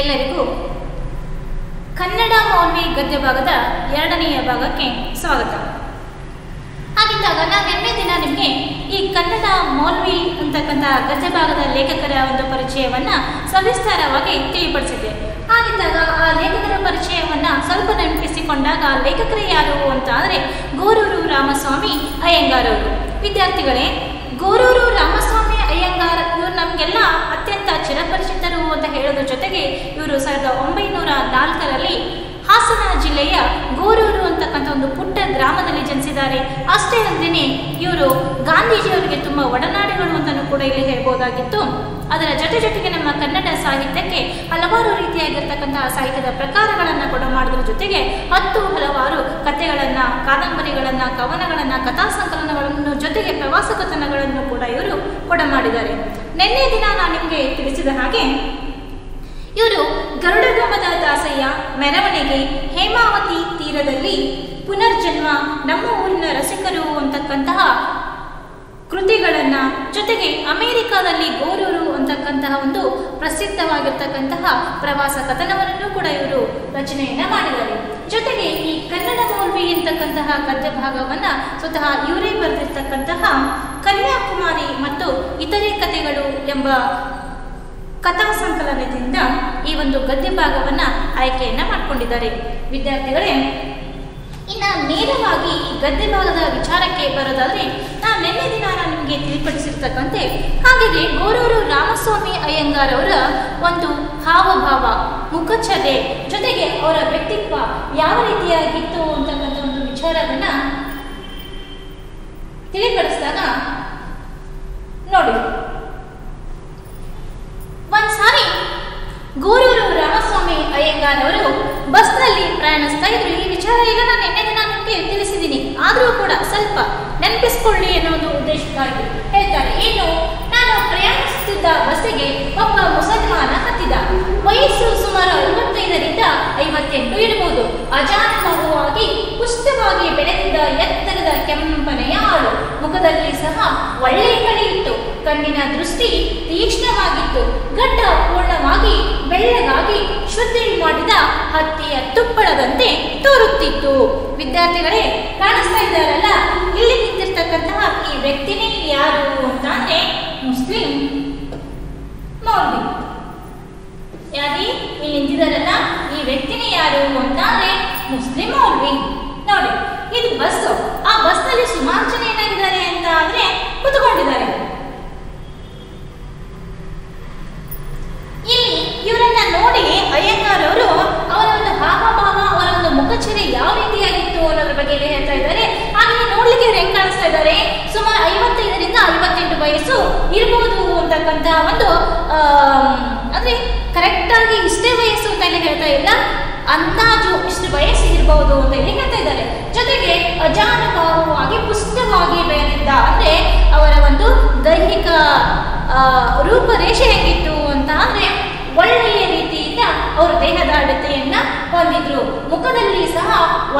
ಎಲ್ಲರಿಗೂ ಕನ್ನಡ ಮೌಲ್ವಿ ಗದ್ಯ ಭಾಗದ ಎರಡನೆಯ ಭಾಗಕ್ಕೆ ಸ್ವಾಗತ. ಹಾಗಿದ್ದಾಗ ನಾನು ನಿನ್ನೆ ದಿನ ನಿಮಗೆ ಈ ಕನ್ನಡ ಮೌಲ್ವಿ ಅಂತಕ್ಕಂಥ ಗದ್ಯ ಭಾಗದ ಲೇಖಕರ ಒಂದು ಪರಿಚಯವನ್ನ ಸವಿಸ್ತಾರವಾಗಿ ತಿಳಿಪಡಿಸಿದ್ದೆ. ಹಾಗಿದ್ದಾಗ ಆ ಲೇಖಕರ ಪರಿಚಯವನ್ನ ಸ್ವಲ್ಪ ನೆನಪಿಸಿಕೊಂಡಾಗ ಲೇಖಕರು ಯಾರು ಅಂತ ಅಂದರೆ ಗೋರೂರು ರಾಮಸ್ವಾಮಿ ಅಯ್ಯಂಗಾರವರು ವಿದ್ಯಾರ್ಥಿಗಳೇ, ಗೋರೂರು ರಾಮಸ್ವಾಮಿ ಅಯ್ಯಂಗಾರ್ ಇವರು ನಮಗೆಲ್ಲ ಅತ್ಯಂತ ಚಿರಪರಿಚಿತರು ಅಂತ ಹೇಳೋದ್ರ ಜೊತೆಗೆ ಇವರು ಸಾವಿರದ ಒಂಬೈನೂರ ನಾಲ್ಕರಲ್ಲಿ ಹಾಸನ ಜಿಲ್ಲೆಯ ಗೋರೂರು ಅಂತಕ್ಕಂಥ ಒಂದು ಪುಟ್ಟ ಗ್ರಾಮದಲ್ಲಿ ಜನಿಸಿದ್ದಾರೆ. ಅಷ್ಟೇ ಅಲ್ಲದೆ ಇವರು ಗಾಂಧೀಜಿಯವರಿಗೆ ತುಂಬ ಒಡನಾಡಿಗಳು ಅಂತಲೂ ಕೂಡ ಇಲ್ಲಿ ಹೇಳ್ಬೋದಾಗಿತ್ತು. ಅದರ ಜೊತೆ ಜೊತೆಗೆ ನಮ್ಮ ಕನ್ನಡ ಸಾಹಿತ್ಯಕ್ಕೆ ಹಲವಾರು ರೀತಿಯಾಗಿರ್ತಕ್ಕಂತಹ ಸಾಹಿತ್ಯದ ಪ್ರಕಾರಗಳನ್ನು ಕೂಡ ಮಾಡಿದ್ರ ಜೊತೆಗೆ ಹತ್ತು ಹಲವಾರು ಕಥೆಗಳನ್ನು, ಕಾದಂಬರಿಗಳನ್ನು, ಕವನಗಳನ್ನು, ಕಥಾ ಸಂಕಲನಗಳನ್ನು ಜೊತೆಗೆ ಪ್ರವಾಸ ಕಥನಗಳನ್ನು ಕೂಡ ಇವರು ಕೊಡ ಮಾಡಿದ್ದಾರೆ. ನಿನ್ನೆ ದಿನ ನಾನು ನಿಮಗೆ ತಿಳಿಸಿದ ಹಾಗೆ ಮೆರವಣಿಗೆ ಹೇಮಾವತಿ ತೀರದಲ್ಲಿ ಪುನರ್ಜನ್ಮ ನಮ್ಮ ಊರಿನ ರಸಿಕರು ಅಂತಕ್ಕಂತಹ ಕೃತಿಗಳನ್ನು ಜೊತೆಗೆ ಅಮೆರಿಕಾದಲ್ಲಿ ಗೋರೂರು ಅಂತಕ್ಕಂತಹ ಒಂದು ಪ್ರಸಿದ್ಧವಾಗಿರ್ತಕ್ಕಂತಹ ಪ್ರವಾಸ ಕಥನವನ್ನು ಕೂಡ ಇವರು ರಚನೆಯನ್ನ ಮಾಡಿದ್ದಾರೆ. ಜೊತೆಗೆ ಈ ಕನ್ನಡ ಮೌಲ್ವಿ ಎಂತಕ್ಕಂತಹ ಗದ್ಯ ಭಾಗವನ್ನ ಸ್ವತಃ ಇವರೇ ಬರೆದಿರ್ತಕ್ಕಂತಹ ಕನ್ಯಾಕುಮಾರಿ ಮತ್ತು ಇತರೆ ಕಥೆಗಳು ಎಂಬ ಕಥಾ ಸಂಕಲನದಿಂದ ಈ ಒಂದು ಗದ್ಯ ಭಾಗವನ್ನ ಆಯ್ಕೆಯನ್ನ ಮಾಡಿಕೊಂಡಿದ್ದಾರೆ. ವಿದ್ಯಾರ್ಥಿಗಳೇ, ಇನ್ನು ನೇರವಾಗಿ ಈ ಗದ್ಯ ಭಾಗದ ವಿಚಾರಕ್ಕೆ ಬರೋದಾದ್ರೆ ನಾನು ನಿನ್ನೆ ದಿನ ನಿಮಗೆ ತಿಳಿಪಡಿಸಿರ್ತಕ್ಕಂತೆ, ಹಾಗೆಯೇ ಗೋರೂರು ರಾಮಸ್ವಾಮಿ ಅಯ್ಯಂಗಾರ್ ಅವರ ಒಂದು ಹಾವಭಾವ ಮುಖಚ್ಛದೆ ಜೊತೆಗೆ ಅವರ ವ್ಯಕ್ತಿತ್ವ ಯಾವ ರೀತಿಯಾಗಿತ್ತು ಅಂತಕ್ಕಂಥ ಒಂದು ವಿಚಾರವನ್ನ ತಿಳಿಪಡಿಸಿದಾಗ ನೋಡಿ ಒಂದ್ಸಾರಿ ಗೂರೂರು ರಾಮಸ್ವಾಮಿ ಅಯ್ಯಂಗಾರ್ ಅವರು ಬಸ್ನಲ್ಲಿ ಪ್ರಯಾಣಿಸ್ತಾ ಇದ್ರು. ಈ ವಿಚಾರ ಈಗ ನಾನು ಎಣ್ಣೆ ದಿನ ನಿಮಗೆ ತಿಳಿಸಿದ್ದೀನಿ. ಆದರೂ ಕೂಡ ಸ್ವಲ್ಪ ನೆನಪಿಸ್ಕೊಳ್ಳಿ ಅನ್ನೋದು ಉದ್ದೇಶಕ್ಕಾಗಿ ಹೇಳ್ತಾರೆ. ಏನು ನಾನು ಪ್ರಯಾಣಿಸುತ್ತಿದ್ದ ಬಸ್ಸಿಗೆ ಒಬ್ಬ ಮುಸಲ್ಮಾನ ಹತ್ತಿದ. ವಯಸ್ಸು ಸುಮಾರು ಐವತ್ತೈದರಿಂದ ಐವತ್ತೆಂಟು ಇರಬಹುದು ಮಗುವಾಗಿ ಪುಷ್ಟವಾಗಿ ಬೆಳೆದಿದ್ದ ಎತ್ತರದ ಕೆಂಪನೆಯ ಆಳು ಮುಖದಲ್ಲಿ ಸಹ ಒಳ್ಳೆಯ ಕಡೆ ಕಣ್ಣಿನ ದೃಷ್ಟಿ ತೀಕ್ಷ್ಣವಾಗಿತ್ತು. ಗಡ್ಡ ಪೂರ್ಣವಾಗಿ ಬೆಳ್ಳಗಾಗಿ ಶುದ್ಧಿ ಮಾಡಿದ ಹತ್ತಿಯ ತುಪ್ಪಳದಂತೆ ತೋರುತ್ತಿತ್ತು. ವಿದ್ಯಾರ್ಥಿಗಳೇ, ಕಾಣಿಸ್ತಾ ಇದ್ದಾರಲ್ಲ? ಇಲ್ಲಿ ನಿಂತಿರ್ತಕ್ಕಂತಹ ಈ ವ್ಯಕ್ತಿನೇ ಯಾರು ಅಂತ ಅಂದ್ರೆ ಮುಸ್ಲಿಂ ಮೌಲ್ವಿ. ಯಾರಿ ಇಲ್ಲಿ ನಿಂತಿದಾರಲ್ಲ ಈ ವ್ಯಕ್ತಿನೇ ಯಾರು ಅಂತ ಅಂದ್ರೆ ಮುಸ್ಲಿಂ ಮೌಲ್ವಿ. ನೋಡಿ, ಇದು ಬಸ್ ಆ ಬಸ್ನಲ್ಲಿ ಸುಮಾರು ಜನ ಏನಾಗಿದ್ದಾರೆ ಅಂತ ಅಂದ್ರೆ ಕುತ್ಕೊಂಡಿದ್ದಾರೆ ಇಲ್ಲಿ ಇವರನ್ನ ನೋಡಿ ಅಯ್ಯಂಗಾರ್ ಅವರು ಅವರ ಒಂದು ಹಾವಭಾವ, ಅವರ ಒಂದು ಮುಖಚರಿ ಯಾವ ರೀತಿಯಾಗಿತ್ತು ಅನ್ನೋದ್ರ ಬಗ್ಗೆ ಹೇಳ್ತಾ ಇದ್ದಾರೆ? ಹಾಗೆ ನೋಡ್ಲಿಕ್ಕೆ ಹೆಂಗ್ ಕಾಣಿಸ್ತಾ ಇದ್ದಾರೆ? ಸುಮಾರು ಐವತ್ತೈದರಿಂದ ಐವತ್ತೆಂಟು ವಯಸ್ಸು ಇರಬಹುದು ಅಂತಕ್ಕಂತಹ ಒಂದು ಅಂದ್ರೆ ಕರೆಕ್ಟ್ ಆಗಿ ಇಷ್ಟೇ ವಯಸ್ಸು ಅಂತ ಹೇಳ್ತಾ ಇಲ್ಲ? ಅಂದಾಜು ಇಷ್ಟು ವಯಸ್ಸು ಇರಬಹುದು ಅಂತ ಇಲ್ಲಿ ಹೇಳ್ತಾ ಇದ್ದಾರೆ? ಜೊತೆಗೆ ಅಜಾನುಭಾವವಾಗಿ ಪುಸ್ತಕವಾಗಿ ಬೆಳೆದಿದ್ದ, ಅಂದ್ರೆ ಅವರ ಒಂದು ದೈಹಿಕ ರೂಪರೇಷೆ ಹೇಗಿತ್ತು ಅಂತ ಅಂದ್ರೆ ಒಳ್ಳೆಯ ರೀತಿಯಿಂದ ಅವರು ದೇಹದ ಹೊಂದಿದ್ರು. ಮುಖದಲ್ಲಿ ಸಹ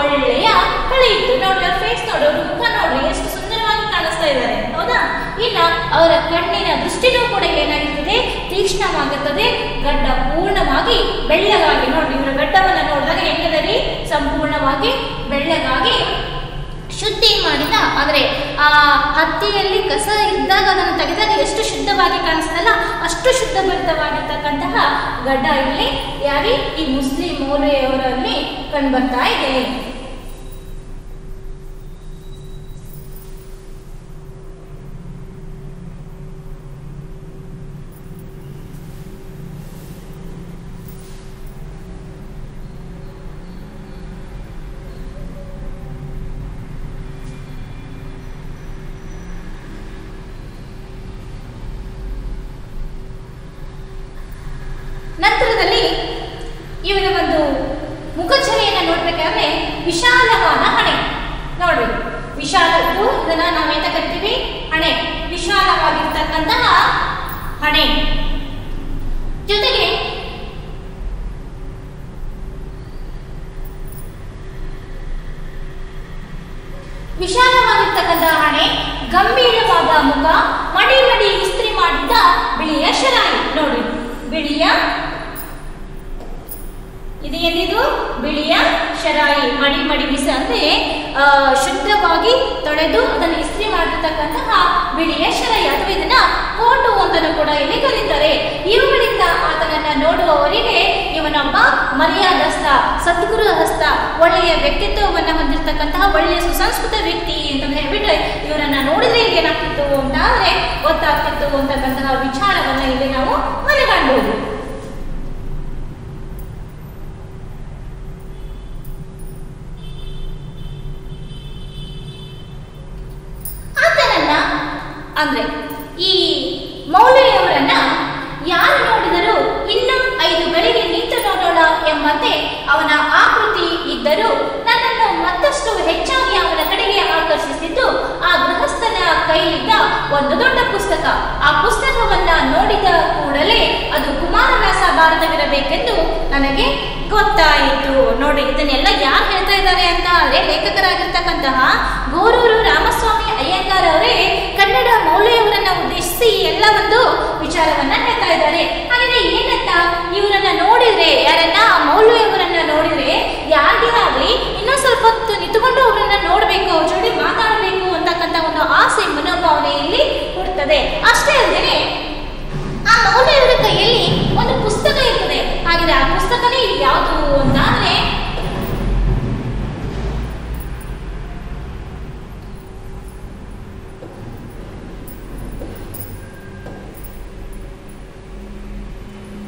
ಒಳ್ಳೆಯ ಕಳೆ ಇತ್ತು. ನೋಡಿ ಅವ್ರ ಫೇಸ್ ನೋಡಿ ಮುಖ ನೋಡ್ರಿ, ಎಷ್ಟು ಸುಂದರವಾಗಿ ಕಾಣಿಸ್ತಾ ಇದ್ದಾರೆ. ಹೌದಾ? ಇಲ್ಲ, ಅವರ ಕಣ್ಣಿನ ದೃಷ್ಟಿನೂ ಕೂಡ ಏನಾಗಿರ್ತದೆ? ತೀಕ್ಷ್ಣವಾಗುತ್ತದೆ. ಗಡ್ಡ ಪೂರ್ಣವಾಗಿ ಬೆಳ್ಳಗಾಗಿ ನೋಡಿ ಇವರ ಗಡ್ಡವನ್ನ ನೋಡಿದಾಗ ಹೆಂಗದಲ್ಲಿ ಸಂಪೂರ್ಣವಾಗಿ ಬೆಳ್ಳಗಾಗಿ ಶುದ್ಧಿ ಮಾಡಿದ, ಆದರೆ ಆ ಹತ್ತಿಯಲ್ಲಿ ಕಸ ಇದ್ದಾಗ ಅದನ್ನು ತೆಗೆದಾಗ ಎಷ್ಟು ಶುದ್ಧವಾಗಿ ಕಾಣಿಸ್ತಲ್ಲ ಅಷ್ಟು ಶುದ್ಧಭರಿತವಾಗಿರ್ತಕ್ಕಂತಹ ಗಡ್ಡ ಇಲ್ಲಿ ಯಾರಿ? ಈ ಮುಸ್ಲಿಂ ಮೌಲ್ಯವರಲ್ಲಿ ಕಂಡುಬರ್ತಾ ಇದೆ ನಂತರದಲ್ಲಿ ಇವರ ಒಂದು ಮುಖಚರ್ಯೆಯನ್ನು ನೋಡ್ಬೇಕಾದ್ರೆ ವಿಶಾಲವಾದ ಹಣೆ. ನೋಡಿ ವಿಶಾಲ ಇದು ಇದನ್ನ ನಾವೇಂತ ಕರಿತೀವಿ? ಹಣೆ. ವಿಶಾಲವಾಗಿರ್ತಕ್ಕಂತಹ ಹಣೆ. ಜೊತೆಗೆ ವಿಶಾಲವಾಗಿರ್ತಕ್ಕಂತಹ ಹಣೆ ಗಂಭೀರವಾದ ಮುಖ, ಮಡಿ ಮಡಿ ಇಸ್ತ್ರಿ ಮಾಡಿದ್ದ ಬಿಳಿಯ ಶರಾಯಿ. ನೋಡಿ ಬಿಳಿಯ ಬಿಳಿಯ ಶರಾಯಿ ಮಡಿ ಮಡಿ ಬಿಸ ಅಂದ್ರೆ ಶುದ್ಧವಾಗಿ ತೊಳೆದು ಅದನ್ನು ಇಸ್ತ್ರಿ ಮಾಡಿರ್ತಕ್ಕಂತಹ ಬಿಳಿಯ ಶರಾಯಿ ಅಥವಾ ಇದನ್ನ ಕೋಟು ಅಂತಲೂ ಕೂಡ ಇಲ್ಲಿ ಕರೀತಾರೆ. ಇವುಗಳಿಂದ ಆತನನ್ನ ನೋಡುವವರಿಗೆ ಇವನೊಬ್ಬ ಮರ್ಯಾದಸ್ಥ ಸದ್ಗುರು ಹಸ್ತ ಒಳ್ಳೆಯ ವ್ಯಕ್ತಿತ್ವವನ್ನ ಹೊಂದಿರತಕ್ಕಂತಹ ಒಳ್ಳೆಯ ಸುಸಂಸ್ಕೃತ ವ್ಯಕ್ತಿ ಅಂತ ಹೇಳ್ಬಿಟ್ರೆ ಇವರನ್ನ ನೋಡಿದ್ರೆ ಏನಾಗ್ತಿತ್ತು ಅಂತ ಅಂದ್ರೆ ಗೊತ್ತಾಗ್ತಿತ್ತು ಅಂತಕ್ಕಂತಹ ವಿಚಾರವನ್ನ ಇಲ್ಲಿ ನಾವು ಮನೆಗಾಣಬಹುದು ಆತನನ್ನ ಅಂದ್ರೆ ಈ ಮೌಲ್ಯಯವರನ್ನ ಯಾರು ನೋಡಿದರೂ ಇನ್ನೂ ಐದು ಗಳಿಗೆ ನಿಂತು ನೋಡೋಣ ಎಂಬಂತೆ ಅವನ ಆಕೃತಿ ಇದ್ದರೂ ನನ್ನನ್ನು ಮತ್ತಷ್ಟು ಹೆಚ್ಚಾಗಿ ಅವನ ಕಡೆಗೆ ಆಕರ್ಷಿಸಿದ್ದು ಆ ಗೃಹಸ್ಥನ ಕೈಲಿದ್ದ ಒಂದು ದೊಡ್ಡ ಪುಸ್ತಕ ಆ ಪುಸ್ತಕವನ್ನ ನೋಡಿದ ಕೂಡಲೇ ಅದು ಕುಮಾರವ್ಯಾಸ ಭಾರತವಿರಬೇಕೆಂದು ನನಗೆ ಗೊತ್ತಾಯಿತು. ನೋಡಿ, ಇದನ್ನೆಲ್ಲ ಯಾರು ಹೇಳ್ತಾ ಇದ್ದಾರೆ ಅಂತ ಅಂದ್ರೆ ಲೇಖಕರಾಗಿರ್ತಕ್ಕಂತಹ ಗೋರೂರು ರಾಮಸ್ವಾಮಿ ಅಯ್ಯಂಗಾರ್ ಅವರೇ ಕನ್ನಡ ಮೌಲ್ಯವರನ್ನ ಉದ್ದೇಶಿಸಿ ಎಲ್ಲ ಒಂದು ವಿಚಾರವನ್ನ ಹೇಳ್ತಾ ಇದ್ದಾರೆ. ಹಾಗಾದ್ರೆ ಏನಂತ ಇವರನ್ನ ನೋಡಿದ್ರೆ, ಯಾರನ್ನ ಮೌಲ್ಯವರನ್ನ ನೋಡಿದ್ರೆ ಯಾರಿಗೆ ಆಗ್ಲಿ ಇನ್ನೂ ಸ್ವಲ್ಪ ಹೊತ್ತು ನಿಂತುಕೊಂಡು ಅವರನ್ನ ನೋಡ್ಬೇಕು, ಅವ್ರ ಜೊತೆ ಮಾತಾಡಬೇಕು ಅಂತಕ್ಕಂಥ ಒಂದು ಆಸೆ ಮನೋಭಾವನೆ ಇಲ್ಲಿ ಹುಡ್ತದೆ ಅಷ್ಟೇ ಅಲ್ಲದೆ ಆ ಮೌಲ್ಯವರ ಕೈಯಲ್ಲಿ ಒಂದು ಪುಸ್ತಕ ಇರ್ತದೆ ಹಾಗಾದ್ರೆ ಆ ಪುಸ್ತಕನೇ ಯಾವುದು ಅಂತ ಅಂದ್ರೆ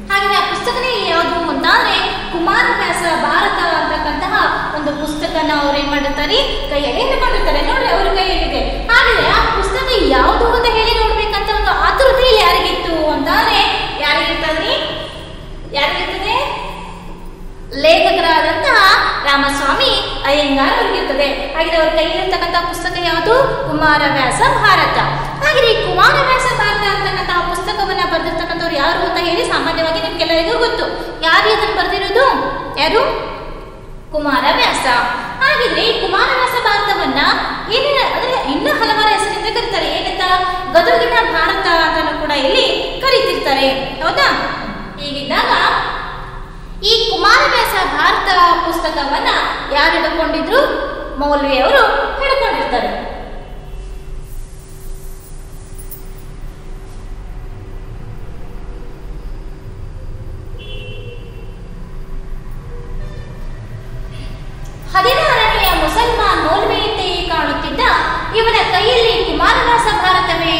ಹಾಗಾದ್ರೆ ಆ ಪುಸ್ತಕನೇ ಯಾವುದು ಅಂತ ಅಂದ್ರೆ ಕುಮಾರವ್ಯಾಸ ಭಾರತ ಅಂತಕ್ಕಂತಹ ಒಂದು ಪುಸ್ತಕನ ಅವ್ರು ಏನ್ ಮಾಡಿರ್ತಾರೆ ಕೈಯಲ್ಲಿ ಹಿಡ್ಕೊಂಡಿರ್ತಾರೆ ನೋಡಿ ಅವ್ರ ಕೈಯಲ್ಲಿದೆ ಹಾಗಾದ್ರೆ ಆ ಪುಸ್ತಕ ಯಾವುದು ಅಂತ ಹೇಳಿ ನೋಡ್ಬೇಕಂತ ಒಂದು ಆತುರತೆ ಯಾರಿಗಿತ್ತು ಅಂತ ಅಂದ್ರೆ ಯಾರಿಗಿರ್ತದ್ರಿ ಯಾರಿಗಿರ್ತದೆ ಲೇಖಕರಾದಂತಹ ರಾಮಸ್ವಾಮಿ ಅಯ್ಯಂಗಾರ್ ಅವ್ರಿಗಿರ್ತದೆ ಹಾಗೆ ಅವ್ರ ಕೈಯಲ್ಲಿರ್ತಕ್ಕಂಥ ಪುಸ್ತಕ ಯಾವುದು ಕುಮಾರವ್ಯಾಸ ಭಾರತ. ಹಾಗೆ ಈ ಕುಮಾರವ್ಯಾಸ ಭಾರತ ಅಂತಕ್ಕಂತಹ ಪುಸ್ತಕವನ್ನ ಬರೆದಿರ್ತಕ್ಕಂಥವ್ರು ಯಾರು ಅಂತ ಹೇಳಿ ಸಾಮಾನ್ಯವಾಗಿ ನಿಮ್ಗೆಲ್ಲರಿಗೂ ಗೊತ್ತು. ಯಾರು ಇದನ್ನು ಬರೆದಿರೋದು? ಯಾರು? ಕುಮಾರವ್ಯಾಸ ಹಾಗಿದ್ರೆ ಈ ಕುಮಾರವ್ಯಾಸ ಭಾರತವನ್ನ ಏನೇನ ಅಂದ್ರೆ ಇನ್ನೂ ಹಲವಾರು ಹೆಸರಿಂದ ಕರೀತಾರೆ. ಏನಂತ? ಗದುಗಿನ ಭಾರತ ಅಂತ ಕೂಡ ಇಲ್ಲಿ ಕರೀತಿರ್ತಾರೆ. ಹೌದಾ? ಹೀಗಿದ್ದಾಗ ಈ ಕುಮಾರವ್ಯಾಸ ಭಾರತ ಪುಸ್ತಕವನ್ನ ಯಾರು ಹಿಡ್ಕೊಂಡಿದ್ರು? ಮೌಲ್ವಿಯವರು ಹಿಡ್ಕೊಂಡಿರ್ತಾರೆ ಹದಿನಾರನೆಯ ಮುಸಲ್ಮಾನ್ ಮೌಲ್ವಿಯಂತೆಯೇ ಕಾಣುತ್ತಿದ್ದ ಇವನ ಕೈಯಲ್ಲಿ ಕುಮಾರವ್ಯಾಸ ಭಾರತವೇ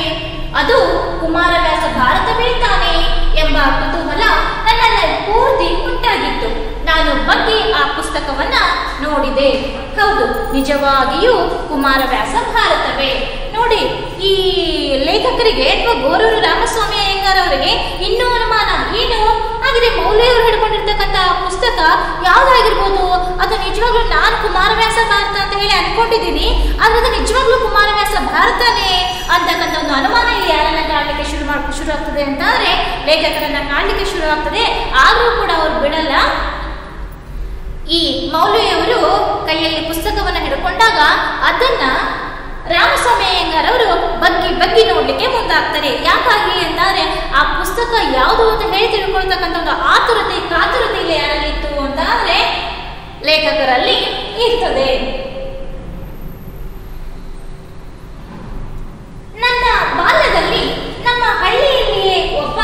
ಅದು ಕುಮಾರವ್ಯಾಸ ಭಾರತವೇ ತಾನೇ ಎಂಬ ಕುತೂಹಲ ನನ್ನಲ್ಲಿ ಪೂರ್ತಿ ಉಂಟಾಗಿತ್ತು ನಾನು ಬಗ್ಗೆ ಆ ಪುಸ್ತಕವನ್ನ ನೋಡಿದೆ ಹೌದು, ನಿಜವಾಗಿಯೂ ಕುಮಾರವ್ಯಾಸ ಭಾರತವೇ. ನೋಡಿ, ಈ ಲೇಖಕರಿಗೆ ಅಥವಾ ಗೋರೂರು ರಾಮಸ್ವಾಮಿ ಅಯ್ಯಂಗಾರ್ ಅವರಿಗೆ ಇನ್ನೂ ಅನುಮಾನ ಏನು? ಹಾಗಾದ್ರೆ ಮೌಲ್ಯವರು ಹಿಡ್ಕೊಂಡಿರ್ತಕ್ಕಂಥ ಪುಸ್ತಕ ಯಾವ್ದಾಗಿರ್ಬೋದು? ಅದು ನಿಜವಾಗ್ಲೂ ನಾನು ಕುಮಾರವ್ಯಾಸ ಭಾರತ ಅಂತ ಹೇಳಿ ಅನ್ಕೊಂಡಿದ್ದೀನಿ. ಆದ್ರೆ ಅದು ನಿಜವಾಗ್ಲೂ ಕುಮಾರವ್ಯಾಸ ಭಾರತನೇ ಅಂತಕ್ಕಂಥ ಒಂದು ಅನುಮಾನ ಇಲ್ಲಿ ಯಾರನ್ನ ಕಾಣಲಿಕ್ಕೆ ಶುರು ಮಾಡ ಶುರು ಆಗ್ತದೆ ಅಂತ ಅಂದ್ರೆ ಲೇಖಕರನ್ನ ಕಾಣಲಿಕ್ಕೆ ಶುರು ಆಗ್ತದೆ. ಆದ್ರೂ ಕೂಡ ಅವ್ರು ಬಿಡಲ್ಲ. ಈ ಮೌಲ್ವಿಯವರು ಕೈಯಲ್ಲಿ ಪುಸ್ತಕವನ್ನು ಹಿಡ್ಕೊಂಡಾಗ ಅದನ್ನ ರಾಮಸ್ವಾಮಿ ಅಯ್ಯಂಗಾರ್ ಅವರು ಬಗ್ಗಿ ಬಗ್ಗಿ ನೋಡ್ಲಿಕ್ಕೆ ಮುಂದಾಗ್ತಾರೆ. ಯಾಕಾಗಿ ಅಂತಂದ್ರೆ ಆ ಪುಸ್ತಕ ಯಾವುದು ಅಂತ ಹೇಳಿ ತಿಳ್ಕೊಳ್ತಕ್ಕಂಥ ಒಂದು ಆತುರತೆ, ಕಾತುರತೆ ಇತ್ತು ಅಂತ ಅಂದ್ರೆ ಲೇಖಕರಲ್ಲಿ ಇರ್ತದೆ. ನನ್ನ ಬಾಲ್ಯದಲ್ಲಿ ನಮ್ಮ ಹಳ್ಳಿಯಲ್ಲಿಯೇ ಒಬ್ಬ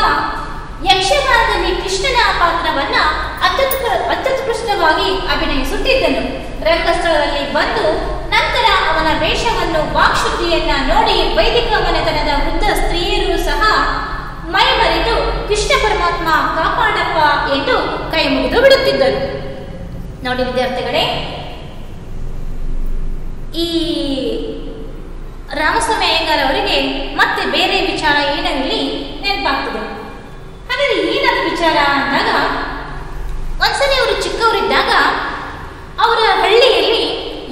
ಯಕ್ಷಗಾನದಲ್ಲಿ ಕೃಷ್ಣನ ಪಾತ್ರವನ್ನ ಅತ್ಯುತ್ಕೃಷ್ಟವಾಗಿ ಅಭಿನಯಿಸುತ್ತಿದ್ದನು. ರಂಗಸ್ಥಳದಲ್ಲಿ ಬಂದು ನಂತರ ಅವನ ವೇಷವನ್ನು ವಾಕ್ಶುದ್ಧಿಯನ್ನ ನೋಡಿ ವೈದಿಕ ಮನೆತನದ ವೃದ್ಧ ಸ್ತ್ರೀಯರು ಸಹ ಮೈ ಮರೆತು ಕೃಷ್ಣ ಪರಮಾತ್ಮ ಕಾಪಾಡಪ್ಪ ಎಂದು ಕೈ ಮುಗಿದು ಬಿಡುತ್ತಿದ್ದರು. ನೋಡಿ ವಿದ್ಯಾರ್ಥಿಗಳೇ, ಈ ರಾಮಸ್ವಾಮಿ ಅಯ್ಯಂಗಾರ್ ಅವರಿಗೆ ಮತ್ತೆ ಬೇರೆ ವಿಚಾರ ಏನಲ್ಲಿ ನೆನಪಾಗ್ತದೆ. ಹಾಗಾದ್ರೆ ಏನಾದ್ರು ವಿಚಾರ ಅಂದಾಗ ಒಂದ್ಸಲಿ ಅವರು ಚಿಕ್ಕವರಿದ್ದಾಗ ಅವರ ಹಳ್ಳಿಯಲ್ಲಿ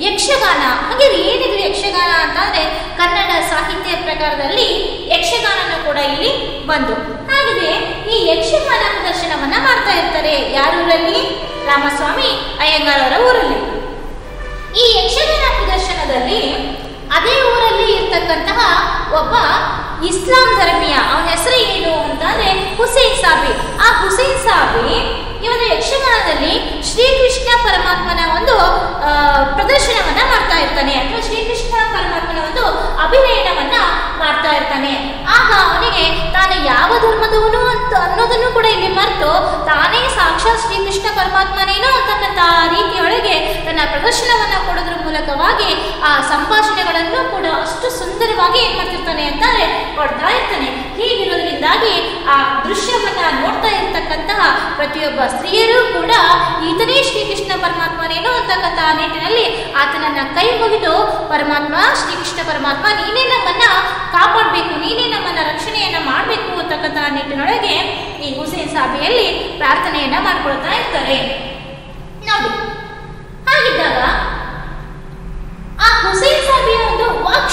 ಯಕ್ಷಗಾನ ಹಾಗೆ ಏನಿದ್ರು ಯಕ್ಷಗಾನ ಅಂತಂದ್ರೆ ಕನ್ನಡ ಸಾಹಿತ್ಯ ಪ್ರಕಾರದಲ್ಲಿ ಯಕ್ಷಗಾನನೂ ಕೂಡ ಇಲ್ಲಿ ಬಂದು. ಹಾಗಿದೆ ಈ ಯಕ್ಷಗಾನ ಪ್ರದರ್ಶನವನ್ನ ಮಾಡ್ತಾ ಇರ್ತಾರೆ ಯಾರೂರಲ್ಲಿ ರಾಮಸ್ವಾಮಿ ಅಯ್ಯಂಗಾರವರ ಊರಲ್ಲಿ. ಈ ಯಕ್ಷಗಾನ ಪ್ರದರ್ಶನದಲ್ಲಿ ಅದೇ ಊರಲ್ಲಿ ಇರ್ತಕ್ಕಂತಹ ಒಬ್ಬ ಇಸ್ಲಾಂ ಧರ್ಮೀಯ, ಅವನ ಹೆಸರು ಏನು ಅಂತಂದ್ರೆ ಹುಸೇನ್ ಸಾಬಿ. ಆ ಹುಸೇನ್ ಸಾಬಿ ಈ ಯಕ್ಷಗಾನದಲ್ಲಿ ಶ್ರೀಕೃಷ್ಣ ಪರಮಾತ್ಮನ ಒಂದು ಪ್ರದರ್ಶನವನ್ನ ಮಾಡ್ತಾ ಇರ್ತಾನೆ. ಅಥವಾ ಶ್ರೀಕೃಷ್ಣ ಪರಮಾತ್ಮನ ಒಂದು ಅಭಿನಯನವನ್ನ ಮಾಡ್ತಾ ಇರ್ತಾನೆ. ಆಗ ಅವನಿಗೆ ತಾನು ಯಾವ ಧರ್ಮದವನು ಅಂತ ಅನ್ನೋದನ್ನು ಕೂಡ ಇಲ್ಲಿ ಮರೆತು ತಾನೇ ಸಾಕ್ಷಾತ್ ಶ್ರೀಕೃಷ್ಣ ಪರಮಾತ್ಮನೇನೋ ಅಂತಕ್ಕಂಥ ರೀತಿಯೊಳಗೆ ತನ್ನ ಪ್ರದರ್ಶನವನ್ನ ಕೊಡೋದ್ರ ಮೂಲಕವಾಗಿ ಆ ಸಂಭಾಷಣೆಗಳನ್ನು ಕೂಡ ಅಷ್ಟು ಸುಂದರವಾಗಿ ಏನ್ ಮಾಡ್ತಿರ್ತಾನೆ ಅಂತಾರೆ ಕೊಡ್ತಾ ಇರ್ತಾನೆ. ಹೀಗಿರೋದ್ರಿಂದಾಗಿ ಆ ದೃಶ್ಯವನ್ನ ನೋಡ್ತಾ ಇರ್ತಕ್ಕಂತಹ ಪ್ರತಿಯೊಬ್ಬ ಸ್ತ್ರೀಯರು ಕೂಡ ಈತನೇ ಶ್ರೀಕೃಷ್ಣ ಪರಮಾತ್ಮನೇನು ಅಂತಕ್ಕಂತಹ ನಿಟ್ಟಿನಲ್ಲಿ ಆತನನ್ನ ಕೈ ಮುಗಿದು ಪರಮಾತ್ಮ, ಶ್ರೀಕೃಷ್ಣ ಪರಮಾತ್ಮ, ನೀನೇ ನಮ್ಮನ್ನ ಕಾಪಾಡಬೇಕು, ನೀನೇ ನಮ್ಮನ್ನ ರಕ್ಷಣೆಯನ್ನ ಮಾಡಬೇಕು ಅಂತಕ್ಕಂತಹ ನಿಟ್ಟಿನೊಳಗೆ ಈ ಹುಸೇನ್ ಸಭೆಯಲ್ಲಿ ಪ್ರಾರ್ಥನೆಯನ್ನ ಮಾಡ್ಕೊಳ್ತಾ ಇರ್ತಾರೆ. ನೋಡಿ, ಹಾಗಿದ್ದಾಗ ಆ ಹುಸೇನ್ ಸಾಬಿಯ ಒಂದು ವಾಕ್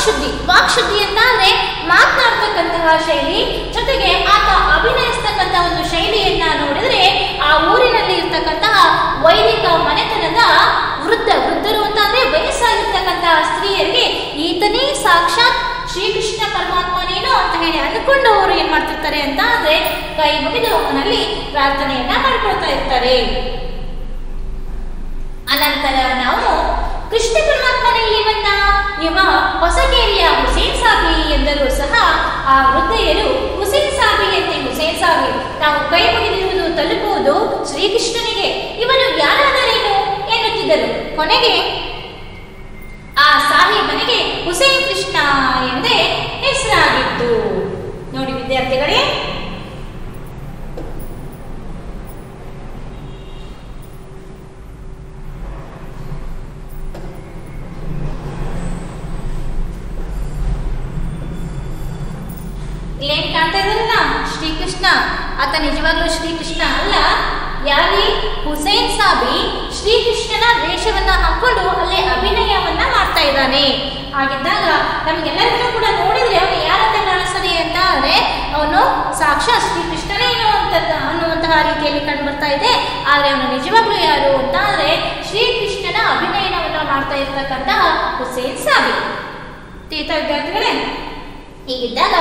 ಶುದ್ಧಿ ಅಂತ ಅಂದ್ರೆ ಮಾತನಾಡ್ತಕ್ಕಂತಹ ಶೈಲಿ, ಜೊತೆಗೆ ಆತ ಅಭಿನಯಿಸ್ತಕ್ಕಂಥ ಒಂದು ಶೈಲಿಯನ್ನ ನೋಡಿದ್ರೆ ಆ ಊರಿನಲ್ಲಿ ಇರ್ತಕ್ಕಂತಹ ವೈದಿಕ ಮನೆತನದ ವೃದ್ಧ, ವೃದ್ಧರು ಅಂತ ಅಂದ್ರೆ ವಯಸ್ಸಾಗಿರ್ತಕ್ಕಂತಹ ಸ್ತ್ರೀಯರಿಗೆ ಈತನೇ ಸಾಕ್ಷಾತ್ ಶ್ರೀಕೃಷ್ಣ ಪರಮಾತ್ಮನೇನು ಅಂತ ಹೇಳಿ ಅಂದ್ಕೊಂಡು ಅವರು ಏನ್ ಮಾಡ್ತಿರ್ತಾರೆ ಅಂತ ಅಂದ್ರೆ ಕೈ ಮುಗಿದು ಅವನಲ್ಲಿ ಪ್ರಾರ್ಥನೆಯನ್ನ ಮಾಡ್ಕೊಳ್ತಾ ಇರ್ತಾರೆ. ಅನಂತರ ನಾವು ಕೃಷ್ಣ ಪರಮಾತ್ಮನ ಇವನ್ನ ಯಮ ಹೊಸಗೇರಿಯ ಹುಸೇನ್ ಸಾಬಿ ಎಂದರೂ ಸಹ ಆ ವೃದ್ಧೆಯರು ಹುಸೇನ್ ಹುಸೇನ್ ಸಾಬಿ ನಾವು ಕೈ ಮುಗಿದಿರುವುದು ತಲುಪುವುದು ಶ್ರೀಕೃಷ್ಣನಿಗೆ. ಇವನು ಯಾರಾದರೇನು? ಎನ್ನುತ್ತಿದ್ದರು. ಕೊನೆಗೆ, ಆ ಸಾಹೇಬನಿಗೆ ಹುಸೇನ್ ಕೃಷ್ಣ ಎಂದೇ ಹೆಸರಾಗಿತ್ತು. ನೋಡಿ ವಿದ್ಯಾರ್ಥಿಗಳೇ ಶ್ರೀಕೃಷ್ಣ ಆತ ನಿಜವಾಗ್ಲೂ ಶ್ರೀಕೃಷ್ಣ ಅಲ್ಲ. ಯಾರಿ ಹುಸೇನ್ ಸಾಬಿ ಶ್ರೀಕೃಷ್ಣನ ವೇಷವನ್ನ ಹಾಕೊಂಡು ಅಲ್ಲಿ ಅಭಿನಯವನ್ನ ಮಾಡ್ತಾ ಇದ್ದಾನೆ. ಹಾಗಿದ್ದಾಗ ನಮ್ಗೆಲ್ಲರಿಗೂ ಕೂಡ ನೋಡಿದ್ರೆ ಅವನು ಯಾರಂತ ಕಾಣಿಸ್ತದೆ ಅಂತ ಅಂದ್ರೆ ಅವನು ಸಾಕ್ಷಾತ್ ಶ್ರೀಕೃಷ್ಣನೇ ಅನ್ನುವಂಥದ್ದು ಅನ್ನುವಂತಹ ರೀತಿಯಲ್ಲಿ ಕಂಡು ಬರ್ತಾ ಇದೆ. ಆದ್ರೆ ಅವನು ನಿಜವಾಗ್ಲೂ ಯಾರು ಅಂತ ಅಂದ್ರೆ ಶ್ರೀಕೃಷ್ಣನ ಅಭಿನಯನವನ್ನ ಮಾಡ್ತಾ ಇರ್ತಕ್ಕಂತಹ ಹುಸೇನ್ ಸಾಬಿ. ತೀರ್ಥ ವಿದ್ಯಾರ್ಥಿಗಳೇ ಹೀಗಿದ್ದಾಗ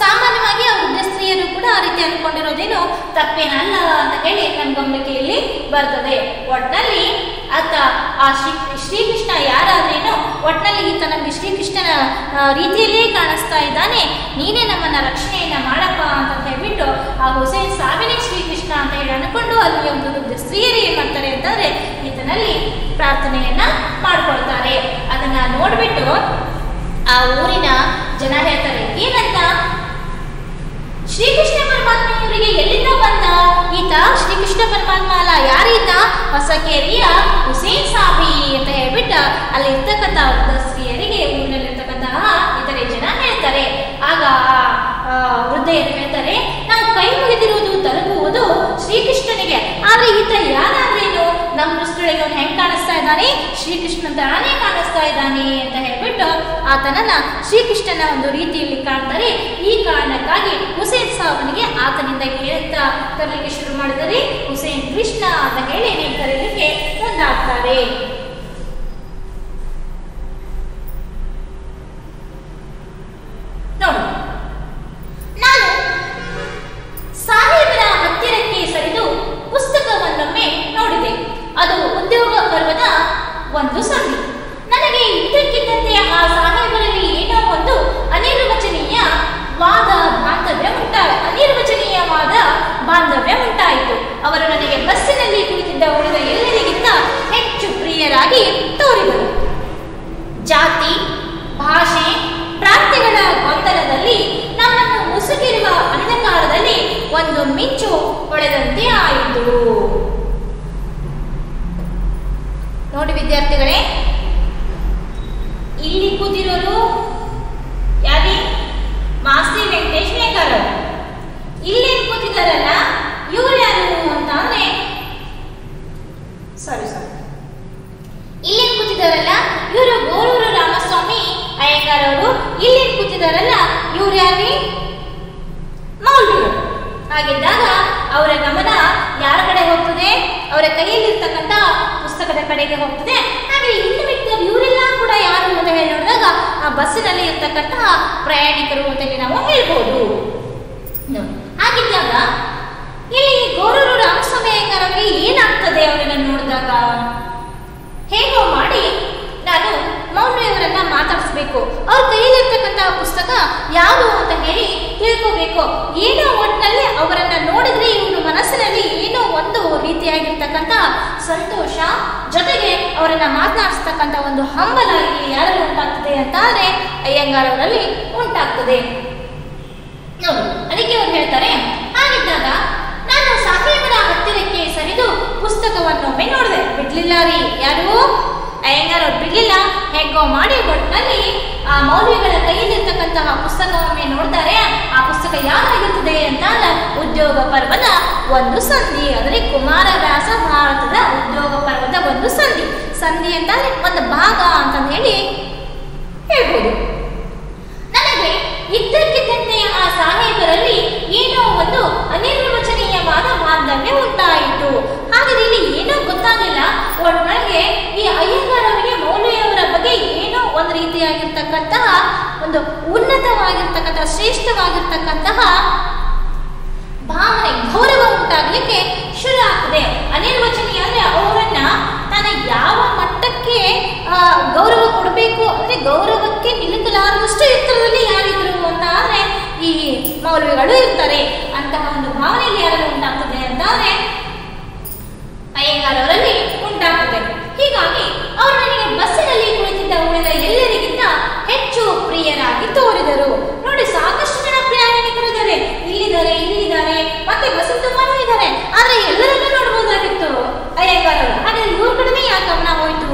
ಸಾಮಾನ್ಯವಾಗಿ ಆ ವೃದ್ಧ ಸ್ತ್ರೀಯರು ಕೂಡ ಆ ರೀತಿ ಅಂದ್ಕೊಂಡಿರೋದೇನು ತಪ್ಪೇನಲ್ಲ ಅಂತ ಹೇಳಿ ನಮ್ಮ ಗಮನಕ್ಕೆ ಬರ್ತದೆ. ಒಟ್ನಲ್ಲಿ ಆತ ಆ ಶ್ರೀ ಶ್ರೀಕೃಷ್ಣ ಯಾರಾದ್ರೇನೋ ಈತ ನಮ್ಗೆ ಶ್ರೀಕೃಷ್ಣನ ರೀತಿಯಲ್ಲಿಯೇ ರೀತಿಯಲ್ಲೇ ಕಾಣಿಸ್ತಾ ಇದ್ದಾನೆ. ನೀನೇ ನಮ್ಮನ್ನ ರಕ್ಷಣೆಯನ್ನ ಮಾಡಪ್ಪ ಅಂತ ಹೇಳ್ಬಿಟ್ಟು ಆ ಹುಸೇನ್ ಸಾವಿನೇ ಶ್ರೀಕೃಷ್ಣ ಅಂತ ಹೇಳಿ ಅನ್ಕೊಂಡು ಅಲ್ಲಿ ಒಂದು ವೃದ್ಧ ಸ್ತ್ರೀಯರು ಏನ್ ಮಾಡ್ತಾರೆ ಅಂತಂದ್ರೆ ಈತನಲ್ಲಿ ಪ್ರಾರ್ಥನೆಯನ್ನ ಮಾಡ್ಕೊಳ್ತಾರೆ. ಅದನ್ನ ನೋಡ್ಬಿಟ್ಟು ಆ ಊರಿನ ಜನ ಹೇಳ್ತಾರೆ, ಏನಂತ? ಶ್ರೀಕೃಷ್ಣ ಪರಮಾತ್ಮ ಇವರಿಗೆ ಎಲ್ಲಿಂದ ಬಂದ? ಈತ ಶ್ರೀಕೃಷ್ಣ ಪರಮಾತ್ಮ ಅಲ್ಲ, ಯಾರೀತ? ಹೊಸಕೇರಿಯ ಹುಸೇನ್ ಸಾಬಿ ಅಂತ ಹೇಳ್ಬಿಟ್ಟು ಅಲ್ಲಿ ಇರ್ತಕ್ಕಂಥ ವೃದ್ಧ ಸ್ತ್ರೀಯರಿಗೆ ಊರಿನಲ್ಲಿರ್ತಕ್ಕಂತಹ ಇತರೆ ಜನ ಹೇಳ್ತಾರೆ. ಆಗ ವೃದ್ಧೆಯರು ಹೇಳ್ತಾರೆ ನಾವು ಕೈ ಮುಗಿದಿರುವುದು ತಲುಪುವುದು ಶ್ರೀಕೃಷ್ಣನಿಗೆ, ಆದ್ರೆ ಈತ ಯಾರಾದ್ರೇನು ನಮ್ಮ ದೃಷ್ಟಿಯೊಳಗೆ ಅವನು ಹೆಂಗ್ ಕಾಣಿಸ್ತಾ ಇದ್ದಾನೆ? ಶ್ರೀಕೃಷ್ಣ ತರಾನೇ ಕಾಣಿಸ್ತಾ ಇದ್ದಾನೆ ಅಂತ ಹೇಳ್ಬಿಟ್ಟು ಆತನನ್ನ ಶ್ರೀಕೃಷ್ಣನ ಒಂದು ರೀತಿಯಲ್ಲಿ ಕಾಣ್ತಾರೆ. ಈ ಕಾರಣಕ್ಕಾಗಿ ಹುಸೇನ್ ಸಾವನಿಗೆ ಆತನಿಂದ ಹೇಳುತ್ತಾ ತರಲಿಕ್ಕೆ ಶುರು ಮಾಡಿದರೆ ಹುಸೇನ್ ಕೃಷ್ಣ ಅಂತ ಹೇಳಿ ಕರೀಲಿಕ್ಕೆ ಮುಂದಾಗ್ತಾರೆ. ನೋಡು. ಒಂದು ಸಂಧಿ ನನಗೆ ಇದ್ದಕ್ಕಿದ್ದಂತೆ ಆ ಸಾಹೇಬರಲ್ಲಿ ಏನೋ ಒಂದು ಅನಿರ್ವಚನೀಯ ವಾದ ಬಾಂಧವ್ಯ ಉಂಟಾ, ಅನಿರ್ವಚನೀಯವಾದ ಬಾಂಧವ್ಯ ಉಂಟಾಯಿತು. ಅವರು ನನಗೆ ಬಸ್ಸಿನಲ್ಲಿ ಕುಳಿತಿದ್ದ ಉಳಿದ ಎಲ್ಲರಿಗಿಂತ ಹೆಚ್ಚು ಪ್ರಿಯರಾಗಿ ತೋರಿದರು ಜಾತಿ ಭಾಷೆ ಪ್ರಾಂತ್ಯಗಳ ಗೊಂದಲದಲ್ಲಿ ನಮ್ಮನ್ನು ಮುಸುಕಿರುವ ಅಂಧಕಾರದಲ್ಲಿ ಒಂದು ಮಿಂಚು ಹೊಳೆದಂತೆ ಆಯಿತು ನೋಡಿ ವಿದ್ಯಾರ್ಥಿಗಳೇ ಇಲ್ಲಿ ಕೂತಿರೋರು ಯಾರಿ ಮಾಸ್ತಿ ವೆಂಕಟೇಶ್ ನೇಕಾರ ಇಲ್ಲಿ ಕೂತಿದಾರಲ್ಲ ಇವ್ರು ಯಾರು ಅಂತ ಅಂದ್ರೆ ಸಾರಿ ಸಾರಿ ಇಲ್ಲಿ ಕೂತಿದಾರಲ್ಲ ಇವರು ಗೋರೂರು ರಾಮಸ್ವಾಮಿ ಅಯ್ಯಂಗಾರ್ ಅವರು ಇಲ್ಲಿ ಕೂತಿದಾರಲ್ಲ ಇವ್ರು ಯಾರಿ ಮೌಲ್ವಿಗಳು ಹಾಗಿದ್ದಾಗ ಅವರ ಗಮನ ಯಾರ ಕಡೆ ಹೋಗ್ತದೆ ಅವರ ಕೈಯಲ್ಲಿರ್ತಕ್ಕಂಥ ಪುಸ್ತಕದ ಕಡೆಗೆ ಹೋಗ್ತದೆ ಹಾಗೆ ಇನ್ನು ಮಿಕ್ಕಿದವರು ಇವರೆಲ್ಲ ಕೂಡ ಯಾರು ಅಂತ ಹೇಳಿ ನೋಡಿದಾಗ ಆ ಬಸ್ಸಿನಲ್ಲಿ ಇರ್ತಕ್ಕಂತಹ ಪ್ರಯಾಣಿಕರು ಅಂತ ಹೇಳಿ ನಾವು ಹೇಳ್ಬೋದು ನೋಡಿ. ಹಾಗಿದ್ದಾಗ ಇಲ್ಲಿ ಗೋರೂರು ರಾಮಸ್ವಾಮಿ ಅಯ್ಯಂಗಾರ್ ಅವರಿಗೆ ಯಾರು ಅಂತ ಹೇಳಿ ತಿಳ್ಕೋಬೇಕು. ಏನೋ ಒಟ್ಟಿನಲ್ಲಿ ಅವರನ್ನ ನೋಡಿದ್ರೆ ಇವನು ಮನಸ್ಸಿನಲ್ಲಿ ಏನೋ ಒಂದು ರೀತಿಯಾಗಿರ್ತಕ್ಕಂಥ ಸಂತೋಷ, ಜೊತೆಗೆ ಅವರನ್ನ ಮಾತನಾಡಿಸ್ತಕ್ಕಂಥ ಒಂದು ಹಂಬಲ ಇಲ್ಲಿ ಯಾರಲ್ಲಿ ಉಂಟಾಗ್ತದೆ ಅಂತಾದ್ರೆ ಅಯ್ಯಂಗಾರ್ ಅವರಲ್ಲಿ ಉಂಟಾಗ್ತದೆ. ನೋಡಿ ಅದಕ್ಕೆ ಅವ್ರು ಹೇಳ್ತಾರೆ, ಹಾಗಿದ್ದಾಗ ನಾನು ಸಾಹೇಬರ ಹತ್ತಿರಕ್ಕೆ ಸರಿದು ಪುಸ್ತಕವನ್ನು ಪುಸ್ತಕವನ್ನೊಮ್ಮೆ ನೋಡಿದೆ. ಬಿಡ್ಲಿಲ್ಲ ರೀ, ಯಾರು? ಅಯ್ಯಂಗಾರ್ ಅವ್ರು ಬಿಡ್ಲಿಲ್ಲ. ಹೆಂಗೋ ಮಾಡಿ ಒಟ್ಟಿನಲ್ಲಿ ಆ ಮೌಲ್ಯಗಳ ಕೈಯಲ್ಲಿರ್ತಕ್ಕಂತಹ ಪುಸ್ತಕವೊಮ್ಮೆ ನೋಡ್ತಾರೆ, ಆ ಪುಸ್ತಕ ಯಾರಾಗಿರ್ತದೆ ಅಂತ ಉದ್ಯೋಗ ಪರ್ವದ ಒಂದು ಸಂಧಿ. ಅಂದರೆ ಕುಮಾರವ್ಯಾಸ ಭಾರತದ ಉದ್ಯೋಗ ಪರ್ವದ ಒಂದು ಸಂಧಿ. ಸಂಧಿ ಅಂತಂದ್ರೆ ಒಂದು ಭಾಗ ಅಂತ ಹೇಳಿ ಹೇಳ್ಬೋದು. ನನಗೆ ಇದ್ದಕ್ಕಿದ್ದಂತೆ ಆ ಸಾಹೇಬರಲ್ಲಿ ಏನೋ ಒಂದು ಅನಿರ್ವಚನೀಯವಾದ ಬಾಂಧವ್ಯ ಉಂಟಾಯಿತು. ಹಾಗಾದ್ರೆ ಇಲ್ಲಿ ಏನೋ ಗೊತ್ತಾಗಲಿಲ್ಲ. ಒಟ್ಟಿನಲ್ಲಿ ಈ ಅಯ್ಯಂಗಾರವರಿಗೆ ಮೌಲ್ಯವರ ಬಗ್ಗೆ ಏನೋ ಒಂದು ರೀತಿಯಾಗಿರ್ತಕ್ಕಂತಹ ಒಂದು ಉನ್ನತವಾಗಿರ್ತಕ್ಕಂತಹ ಶ್ರೇಷ್ಠವಾಗಿರ್ತಕ್ಕಂತಹ ಭಾವನೆ, ಗೌರವ ಉಂಟಾಗಲಿಕ್ಕೆ ಶುರು ಆಗ್ತದೆ. ಅನಿರ್ವಚನೀಯ ಅಂದ್ರೆ ಅವರನ್ನ ತಾನು ಯಾವ ಮಟ್ಟಕ್ಕೆ ಗೌರವ ಕೊಡಬೇಕು ಅಂದ್ರೆ ಗೌರವಕ್ಕೆ ನಿಲುಕಲಾರದಷ್ಟು ಎತ್ತರದಲ್ಲಿ ಯಾರಿದ್ರು ಅಂತ ಆದ್ರೆ ಈ ಮೌಲ್ವಿಗಳು ಇರ್ತಾರೆ. ಅಂತಹ ಒಂದು ಭಾವನೆಯಲ್ಲಿ ಯಾರು ಉಂಟಾಗ್ತದೆ ಅಂತ ಅಯ್ಯಂಗಾರ್ ಅವರಲ್ಲಿ ಉಂಟಾಗ್ತದೆ. ಹೀಗಾಗಿ ಅವರು ನನಗೆ ಬಸ್ಸಿನಲ್ಲಿ ಕುಳಿತಿದ್ದ ಉಳಿದ ಎಲ್ಲರಿಗಿಂತ ಹೆಚ್ಚು ಪ್ರಿಯರಾಗಿ ತೋರಿದರು ನೋಡಿ ಸಾಕಷ್ಟು ಜನ ಪ್ರಯಾಣಿಕರು ಇದ್ದಾರೆ ಇಲ್ಲಿದ್ದಾರೆ ಇಲ್ಲಿದ್ದಾರೆ ಮತ್ತೆ ಬಸ್ ತುಂಬಾನು ಇದ್ದಾರೆ ಆದ್ರೆ ಎಲ್ಲರನ್ನೂ ನೋಡ್ಬೋದಾಗಿತ್ತು ಅಯ್ಯಂಗಾರ ಹಾಗಾದ್ರೆ ಇವ್ರ ಕಡೆನೇ ಯಾಕೆ ಗಮನ ಹೋಯ್ತು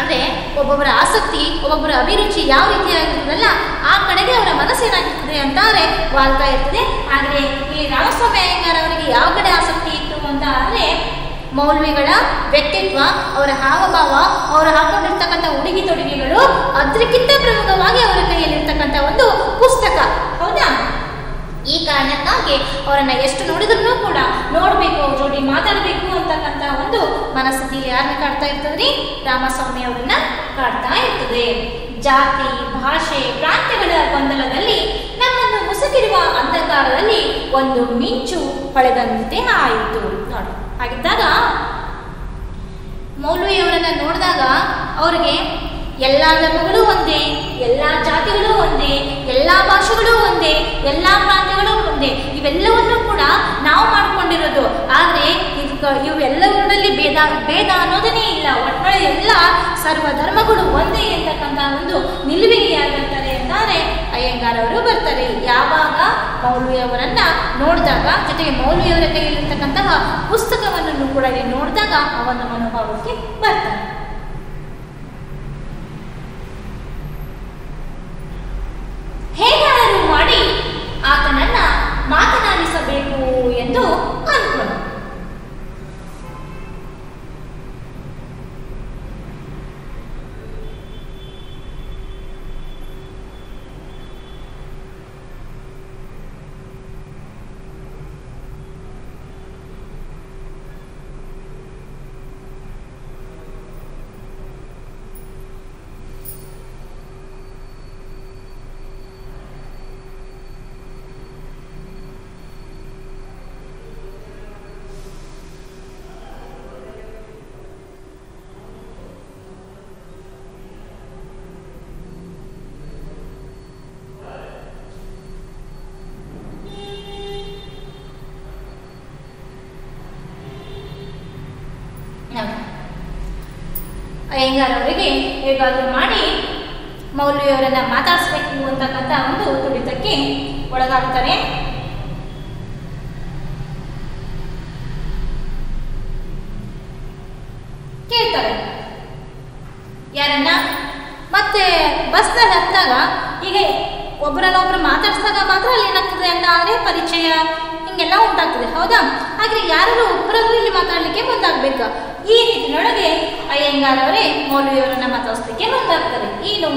ಅಂದ್ರೆ ಒಬ್ಬೊಬ್ಬರ ಆಸಕ್ತಿ, ಒಬ್ಬೊಬ್ಬರ ಅಭಿರುಚಿ ಯಾವ ರೀತಿಯಾಗಿರ್ತದಲ್ಲ ಆ ಕಡೆಗೆ ಅವರ ಮನಸ್ಸು ಏನಾಗಿರ್ತದೆ ಅಂತಾರೆ, ವಾಲ್ತಾ ಇರ್ತದೆ. ಆದರೆ ಇಲ್ಲಿ ರಾಮಸ್ವಾಮಿ ಅಯ್ಯಂಗಾರ್ ಅವರಿಗೆ ಯಾವ ಕಡೆ ಆಸಕ್ತಿ ಇತ್ತು ಅಂತ ಅಂದ್ರೆ ಮೌಲ್ವಿಗಳ ವ್ಯಕ್ತಿತ್ವ, ಅವರ ಹಾವಭಾವ, ಅವರು ಹಾಕೊಂಡಿರ್ತಕ್ಕಂಥ ಉಡುಗೆ ತೊಡುಗೆಗಳು ಅದಕ್ಕಿಂತ ಪ್ರಮುಖವಾಗಿ ಅವರ ಕೈಯಲ್ಲಿರ್ತಕ್ಕಂಥ ಒಂದು ಪುಸ್ತಕ. ಹೌದಾ? ಈ ಕಾರಣಕ್ಕಾಗಿ ಅವರನ್ನ ಎಷ್ಟು ನೋಡಿದ್ರು ಕೂಡ ನೋಡಬೇಕು, ಅವ್ರ ಜೋಡಿ ಮಾತಾಡಬೇಕು ಅಂತಕ್ಕಂಥ ಒಂದು ಮನಸ್ಥಿತಿ ಯಾರನ್ನ ಕಾಡ್ತಾ ಇರ್ತದ್ರಿ? ರಾಮಸ್ವಾಮಿ ಅವರನ್ನ ಕಾಡ್ತಾ ಇರ್ತದೆ. ಜಾತಿ, ಭಾಷೆ, ಪ್ರಾಂತ್ಯಗಳ ಗೊಂದಲದಲ್ಲಿ ನಮ್ಮನ್ನು ಮುಸುಕಿರುವ ಅಂಧಕಾರದಲ್ಲಿ ಒಂದು ಮಿಂಚು ಹೊಳೆದಂತೆ ಆಯಿತು. ನೋಡಿ, ಹಾಗಿದ್ದಾಗ ಮೌಲ್ವಿಯವರನ್ನ ನೋಡಿದಾಗ ಅವ್ರಿಗೆ ಎಲ್ಲ ಧರ್ಮಗಳು ಒಂದೇ, ಎಲ್ಲ ಜಾತಿಗಳು ಒಂದೇ, ಎಲ್ಲ ಭಾಷೆಗಳು ಒಂದೇ, ಎಲ್ಲ ಪ್ರಾಂತ್ಯಗಳು ಒಂದೇ. ಇವೆಲ್ಲವನ್ನು ಕೂಡ ನಾವು ಮಾಡ್ಕೊಂಡಿರೋದು. ಆದರೆ ಇವೆಲ್ಲವರಲ್ಲಿ ಭೇದ ಭೇದ ಅನ್ನೋದನ್ನೇ ಇಲ್ಲ. ಒಟ್ಟಾರೆ ಎಲ್ಲ ಸರ್ವ ಧರ್ಮಗಳು ಒಂದೇ ಎಂತಕ್ಕಂಥ ಒಂದು ನಿಲುವಿಗೆಯಾಗಿರ್ತಾರೆ ಅಂತಾರೆ ಅಯ್ಯಂಗಾರ್ ಅವರು ಬರ್ತಾರೆ. ಯಾವಾಗ ಮೌಲ್ವಿಯವರನ್ನ ನೋಡಿದಾಗ, ಜೊತೆಗೆ ಮೌಲ್ವಿಯವರ ಕೈಯಲ್ಲಿರ್ತಕ್ಕಂತಹ ಪುಸ್ತಕವನ್ನು ಕೂಡ ನೋಡಿದಾಗ ಅವನ ಮನೋಭಾವಕ್ಕೆ ಬರ್ತಾರೆ ಹೇಗಾದರೂ ಮಾಡಿ ಆತನನ್ನ ಮಾತನಾಡಿಸಬೇಕು ಎಂದು ಅಂದ್ಕೊಂಡ ನೋಡಿ. ಅಯ್ಯಂಗಾರ್ ಅವರಿಗೆ ಹೇಗಾದರೂ ಮಾಡಿ ಮೌಲ್ವಿಯವರನ್ನ ಮಾತಾಡಿಸ್ಬೇಕು ಅಂತಕ್ಕಂಥ ಒಂದು ತುಡಿತಕ್ಕೆ ಒಳಗಾಗ್ತಾರೆ. ಕೇಳ್ತಾರೆ. ಯಾರನ್ನ? ಮತ್ತೆ ಬಸ್ನಲ್ಲಿ ಹತ್ತಾಗ ಹೀಗೆ ಒಬ್ಬರನ್ನೊಬ್ರು ಮಾತಾಡ್ಸಿದಾಗ ಮಾತ್ರ ಅಲ್ಲಿ ಏನಾಗ್ತದೆ ಅಂತ ಆದರೆ ಪರಿಚಯ ಹಿಂಗೆಲ್ಲ ಉಂಟಾಗ್ತದೆ, ಹೌದಾ? ಹಾಗೆ ಯಾರು ಒಬ್ಬರಾದ್ರೂ ಇಲ್ಲಿ ಮಾತಾಡಲಿಕ್ಕೆ ಮುಂದಾಗಬೇಕು? ಈ ರೀತಿಯೊಳಗೆ ಅಯ್ಯಂಗಾರವರೇ ಮೌಲ್ವಿಯವರನ್ನ ಮಾತಾಡಿಸ್ಲಿಕ್ಕೆ ಮುಂದಾಗ್ತಾರೆ. ಏನು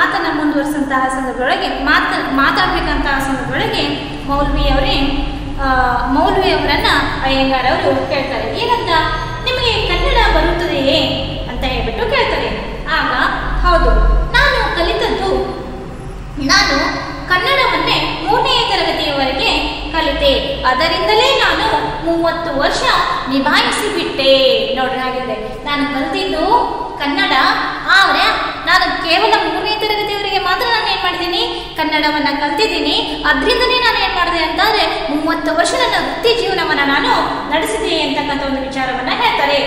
ಮಾತನ್ನು ಮುಂದುವರಿಸಂತಹ ಸಂದರ್ಭದೊಳಗೆ ಮಾತ ಮಾತಾಡಬೇಕಂತಹ ಸಂದರ್ಭದೊಳಗೆ ಮೌಲ್ವಿಯವರೇ ಮೌಲ್ವಿ ಅವರನ್ನು ಅಯ್ಯಂಗಾರ್ ಅವರು ಕೇಳ್ತಾರೆ. ಏನಂತ? ನಿಮಗೆ ಕನ್ನಡ ಬರುತ್ತದೆಯೇ ಅಂತ ಹೇಳ್ಬಿಟ್ಟು ಕೇಳ್ತಾರೆ. ಆಗ, ಹೌದು, ನಾನು ಕಲಿತದ್ದು, ನಾನು ಕನ್ನಡವನ್ನೇ ಮೂರನೆಯ ತರಗತಿಯವರೆಗೆ ಕಲಿತೆ. ಅದರಿಂದಲೇ ನಾನು ಮೂವತ್ತು ವರ್ಷ ನಿಭಾಯಿಸಿಬಿಟ್ಟೆ. ನೋಡ್ರಿ ನಾನು ಕಲಿತಿದ್ದು ಕನ್ನಡ ಆದರೆ ನಾನು ಕೇವಲ ಮೂರನೇ ತರಗತಿಯವರಿಗೆ ಮಾತ್ರ ನಾನು ಏನು ಮಾಡಿದ್ದೀನಿ ಕನ್ನಡವನ್ನು ಕಲ್ತಿದ್ದೀನಿ. ಅದರಿಂದನೇ ನಾನು ಏನು ಮಾಡಿದೆ ಅಂತಂದ್ರೆ ಮೂವತ್ತು ವರ್ಷ ನನ್ನ ವೃತ್ತಿ ಜೀವನವನ್ನು ನಾನು ನಡೆಸಿದೆ ಅಂತಕ್ಕಂಥ ಒಂದು ವಿಚಾರವನ್ನು ಹೇಳ್ತಾರೆ.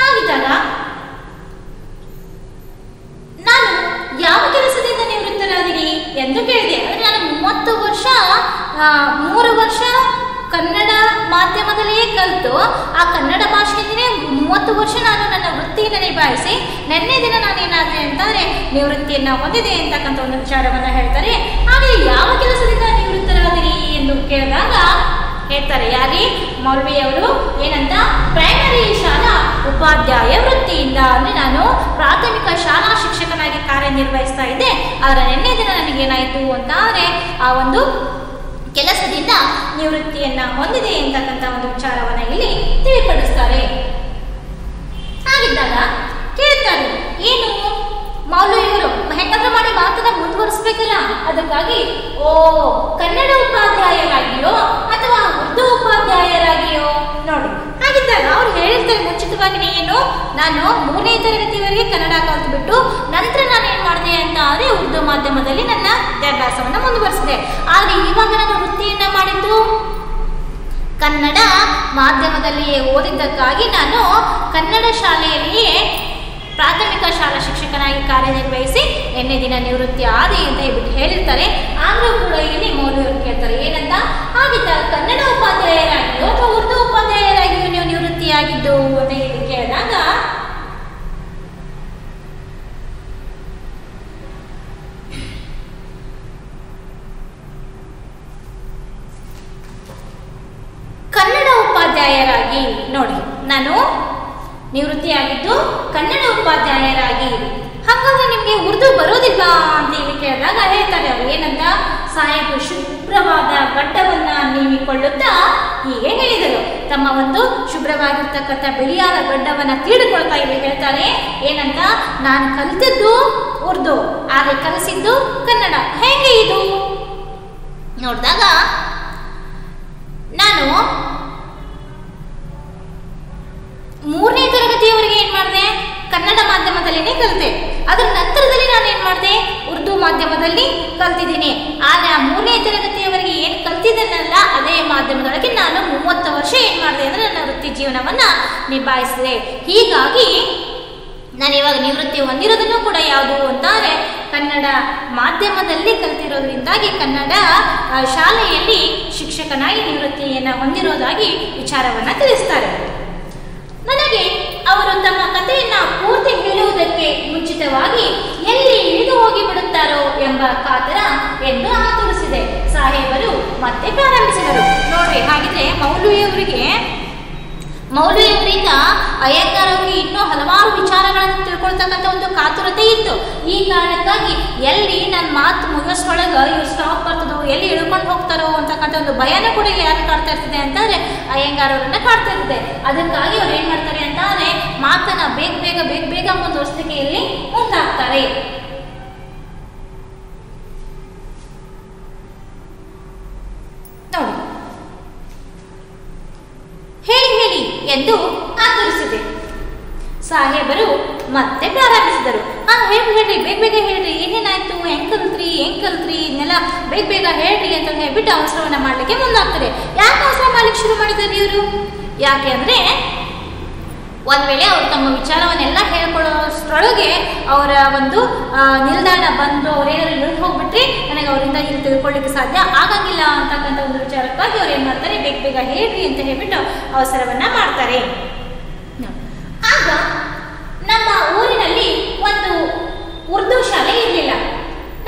ಹಾಗಿದ್ದಾಗ ನಾನು ಯಾವ ಕೆಲಸದಿಂದ ನಿವೃತ್ತರಾದಿರಿ ಎಂದು ಕೇಳಿದೆ. ಅಂದರೆ ನಾನು ಮೂವತ್ತು ವರ್ಷ ಮೂರು ವರ್ಷ ಕನ್ನಡ ಮಾಧ್ಯಮದಲ್ಲಿಯೇ ಕಲಿತು, ಆ ಕನ್ನಡ ಭಾಷೆಯಿಂದಲೇ ಮೂವತ್ತು ವರ್ಷ ನಾನು ವೃತ್ತಿಯನ್ನು ನಿನ್ನೆ ದಿನ ನಾನೇನಾದೆ ಅಂತಂದರೆ, ನಿವೃತ್ತಿಯನ್ನು ಹೊಂದಿದೆ ಅಂತಕ್ಕಂಥ ಒಂದು ವಿಚಾರವನ್ನು ಹೇಳ್ತಾರೆ. ಹಾಗೆ ಯಾವ ಕೆಲಸದಿಂದ ನಿವೃತ್ತರಾದಿರಿ ಎಂದು ಕೇಳಿದಾಗ, ಹೇಳ್ತಾರೆ, ಯಾರಿ? ಮೌಲ್ವಿಯವರು, ಏನಂತ? ಪ್ರೈಮರಿ ಶಾಲಾ ಉಪಾಧ್ಯಾಯ ವೃತ್ತಿಯಿಂದ. ಅಂದರೆ ನಾನು ಪ್ರಾಥಮಿಕ ಶಾಲಾ ಶಿಕ್ಷಕನಾಗಿ ಕಾರ್ಯನಿರ್ವಹಿಸ್ತಾ ಇದ್ದೆ. ಆದರೆ ನಿನ್ನೆ ದಿನ ನನಗೇನಾಯಿತು ಅಂತ ಆ ಒಂದು ಕೆಲಸದಿಂದ ನಿವೃತ್ತಿಯನ್ನ ಹೊಂದಿದೆ ಅಂತಕ್ಕಂಥ ಒಂದು ವಿಚಾರವನ್ನ ಇಲ್ಲಿ ತಿಳಿಪಡಿಸ್ತಾರೆ. ಹಾಗಿದ್ದಾಗ ಕೇಳ್ತಾರೆ ಏನು? ಇವರು ಹೆಂಗಾದ್ರೂ ಮಾಡಿ ಮಾತನ್ನ ಮುಂದುವರಿಸಬೇಕಲ್ಲ? ಅದಕ್ಕಾಗಿ, ಓ, ಕನ್ನಡ ಉಪಾಧ್ಯಾಯರಾಗಿಯೋ ಅಥವಾ ಉರ್ದು ಉಪಾಧ್ಯಾಯರಾಗಿಯೋ ನೋಡಿ. ಹಾಗಿದ್ದಾಗ ಅವ್ರು ಹೇಳಿರ್ತಾರೆ ಮುಂಚಿತವಾಗಿ ಏನು? ನಾನು ಮೂರನೇ ತರಗತಿವರೆಗೆ ಕನ್ನಡ ಕಲ್ತುಬಿಟ್ಟು ನಂತರ ನಾನು ಏನು ಮಾಡಿದೆ ಅಂತ ಆದರೆ ಉರ್ದು ಮಾಧ್ಯಮದಲ್ಲಿ ನನ್ನ ವಿದ್ಯಾಭ್ಯಾಸವನ್ನು ಮುಂದುವರಿಸಿದೆ. ಆದರೆ ಇವಾಗ ನಾನು ವೃತ್ತಿಯನ್ನ ಮಾಡಿದ್ದು? ಕನ್ನಡ ಮಾಧ್ಯಮದಲ್ಲಿಯೇ ಓದಿದ್ದಕ್ಕಾಗಿ ನಾನು ಕನ್ನಡ ಶಾಲೆಯಲ್ಲಿಯೇ ಪ್ರಾಥಮಿಕ ಶಾಲಾ ಶಿಕ್ಷಕನಾಗಿ ಕಾರ್ಯನಿರ್ವಹಿಸಿ ಎಣ್ಣೆ ದಿನ ನಿವೃತ್ತಿ ಆದಿ ಅಂತ ಹೇಳ್ಬಿಟ್ಟು ಹೇಳಿರ್ತಾರೆ. ಆದರೂ ಕೂಡ ಇಲ್ಲಿ ಮೌಲ್ಯವನ್ನು ಕೇಳ್ತಾರೆ, ಏನಂತ? ಆಗಿದ್ದ ಕನ್ನಡ ಉಪಾಧ್ಯಾಯರಾಗಿಯೋ ಅಥವಾ ಉರ್ದು ಉಪಾಧ್ಯಾಯರಾಗಿಯೋ ನೀವು ನಿವೃತ್ತಿಯಾಗಿದ್ದು ಅಂತ ಹೇಳಿ ಕೇಳಿದಾಗ, ಕನ್ನಡ ಉಪಾಧ್ಯಾಯರಾಗಿ ನೋಡಿ, ನಾನು ನಿವೃತ್ತಿಯಾಗಿದ್ದು ಕನ್ನಡ ಉಪಾಧ್ಯಾಯರಾಗಿ. ಹಾಗಾದ್ರೆ ನಿಮಗೆ ಉರ್ದು ಬರೋದಿಲ್ಲ ಅಂತ ಹೇಳಿ ಕೇಳಿದಾಗ ಹೇಳ್ತಾರೆ ಅವರು, ಏನಂತ? ಸಾಹೇಬ್ ಶುಭ್ರವಾದ ಬಟ್ಟವನ್ನ ನೀವಿಕೊಳ್ಳುತ್ತಾ ಹೀಗೆ ಹೇಳಿದರು. ತಮ್ಮ ಒಂದು ಶುಭ್ರವಾಗಿರ್ತಕ್ಕಂಥ ಬಿಳಿಯಾದ ಗಡ್ಡವನ್ನ ತೀಡಿಕೊಳ್ತಾ ಇಲ್ಲಿ ಹೇಳ್ತಾರೆ. ಏನಂತ? ನಾನು ಕಲಿತದ್ದು ಉರ್ದು, ಆದರೆ ಕಲಿಸಿದ್ದು ಕನ್ನಡ. ಹೇಗೆ ಇದು? ನೋಡಿದಾಗ, ನಾನು ಮೂರನೇ ತರಗತಿಯವರೆಗೆ ಏನು ಮಾಡಿದೆ? ಕನ್ನಡ ಮಾಧ್ಯಮದಲ್ಲಿನೇ ಕಲಿತೆ. ಅದರ ನಂತರದಲ್ಲಿ ನಾನು ಏನು ಮಾಡಿದೆ? ಉರ್ದು ಮಾಧ್ಯಮದಲ್ಲಿ ಕಲ್ತಿದ್ದೀನಿ. ಆದರೆ ಆ ಮೂರನೇ ತರಗತಿಯವರೆಗೆ ಏನು ಕಲ್ತಿದ್ದೇನಲ್ಲ, ಅದೇ ಮಾಧ್ಯಮದೊಳಗೆ ನಾನು ಮೂವತ್ತು ವರ್ಷ ಏನು ಮಾಡಿದೆ ಅಂದರೆ ನನ್ನ ವೃತ್ತಿ ಜೀವನವನ್ನು ನಿಭಾಯಿಸಿದೆ. ಹೀಗಾಗಿ ನಾನು ಇವಾಗ ನಿವೃತ್ತಿ ಹೊಂದಿರೋದನ್ನು ಕೂಡ ಯಾವುದು ಅಂತಾರೆ, ಕನ್ನಡ ಮಾಧ್ಯಮದಲ್ಲಿ ಕಲ್ತಿರೋದ್ರಿಂದಾಗಿ ಕನ್ನಡ ಶಾಲೆಯಲ್ಲಿ ಶಿಕ್ಷಕನಾಗಿ ನಿವೃತ್ತಿಯನ್ನು ಹೊಂದಿರೋದಾಗಿ ವಿಚಾರವನ್ನು ತಿಳಿಸ್ತಾರೆ. ನನಗೆ ಅವರು ತಮ್ಮ ಕಥೆಯನ್ನ ಪೂರ್ತಿ ಹೇಳುವುದಕ್ಕೆ ಮುಂಚಿತವಾಗಿ ಎಲ್ಲಿ ಇಳಿದು ಹೋಗಿ ಬಿಡುತ್ತಾರೋ ಎಂಬ ಕಾತರ ಎಂದು ಆತುರಿಸಿದೆ. ಸಾಹೇಬರು ಮತ್ತೆ ಪ್ರಾರಂಭಿಸಿದರು. ನೋಡ್ರಿ, ಹಾಗಿದ್ರೆ ಮೌಲ್ವಿಯವರಿಗೆ ಮೌಲ್ವಿಯವರಿಂದ ಅಯ್ಯಂಗಾರ್ ಅವರಿಗೆ ಇನ್ನೂ ಹಲವಾರು ವಿಚಾರಗಳನ್ನು ತಿಳ್ಕೊಳ್ತಕ್ಕಂಥ ಒಂದು ಕಾತುರತೆ ಇತ್ತು. ಈ ಕಾರಣಕ್ಕಾಗಿ ಎಲ್ಲಿ ನನ್ನ ಮಾತು ಮುಗಿಸೊಳಗೆ ಇವ್ರು ಸ್ಟಾಪ್ ಬರ್ತದೋ, ಎಲ್ಲಿ ಇಳ್ಕೊಂಡು ಹೋಗ್ತಾರೋ ಅಂತಕ್ಕಂಥ ಒಂದು ಭಯನೂ ಕೂಡ ಯಾರು ಕಾಡ್ತಾ ಇರ್ತದೆ ಅಂತಂದ್ರೆ ಅಯ್ಯಂಗಾರ್ ಅವರನ್ನ ಕಾಡ್ತಾ ಇರ್ತದೆ. ಅದಕ್ಕಾಗಿ ಅವ್ರು ಏನು ಮಾಡ್ತಾರೆ ಅಂತಂದರೆ ಮಾತನ್ನ ಬೇಗ ಬೇಗ ಬೇಗ ಬೇಗ ಮುಂದುವರಿಸಲಿಕ್ಕೆ ಇಲ್ಲಿ ಮುಂದಾಗ್ತಾರೆ. ನೋಡಿ. ಹೇಳಿ ಹೇಳಿ ಎಂದು ಆತರಿಸಿದೆ. ಸಾಹೇಬರು ಮತ್ತೆ ಪ್ರಾರಂಭಿಸಿದರು. ಹಾ ಹೇಳಿ ಹೇಳ್ರಿ ಬೇಗ ಬೇಗ ಹೇಳ್ರಿ. ಏನೇನಾಯ್ತು? ಹೆಂಗ್ ಕಲ್ತ್ರಿ? ಹೆಂಗ್ ಕಲ್ತ್ರಿ? ಇದನ್ನೆಲ್ಲ ಬೇಗ ಬೇಗ ಹೇಳ್ರಿ ಅಂತ ಹೇಳ್ಬಿಟ್ಟು ಅವಸರವನ್ನ ಮಾಡ್ಲಿಕ್ಕೆ ಮುಂದಾಗ್ತಾರೆ ಯಾಕೆ ಅವಸರ ಮಾಡ್ಲಿಕ್ಕೆ ಶುರು ಮಾಡಿದ್ದಾರೆ ಇವರು? ಯಾಕೆ ಅಂದ್ರೆ ಒಂದ್ ವೇಳೆ ಅವರು ತಮ್ಮ ವಿಚಾರವನ್ನೆಲ್ಲ ಹೇಳ್ಕೊಳ್ಳೋಷ್ಟರೊಳಗೆ ಅವರ ಒಂದು ನಿಲ್ದಾಣ ಬಂದು ಅವ್ರೇನಾದ್ರು ಇಳಿದು ಹೋಗ್ಬಿಟ್ರೆ ನನಗೆ ಅವರಿಂದ ಇಲ್ಲಿ ತಿಳ್ಕೊಳ್ಳಿಕ್ಕೆ ಸಾಧ್ಯ ಆಗಂಗಿಲ್ಲ ಅಂತಕ್ಕಂಥ ಒಂದು ವಿಚಾರಕ್ಕಾಗಿ ಅವ್ರು ಏನು ಮಾಡ್ತಾರೆ, ಬೇಗ ಬೇಗ ಹೇಳ್ರಿ ಅಂತ ಹೇಳ್ಬಿಟ್ಟು ಅವಸರವನ್ನು ಮಾಡ್ತಾರೆ. ಆಗ ನಮ್ಮ ಊರಿನಲ್ಲಿ ಒಂದು ಉರ್ದು ಶಾಲೆ ಇರಲಿಲ್ಲ.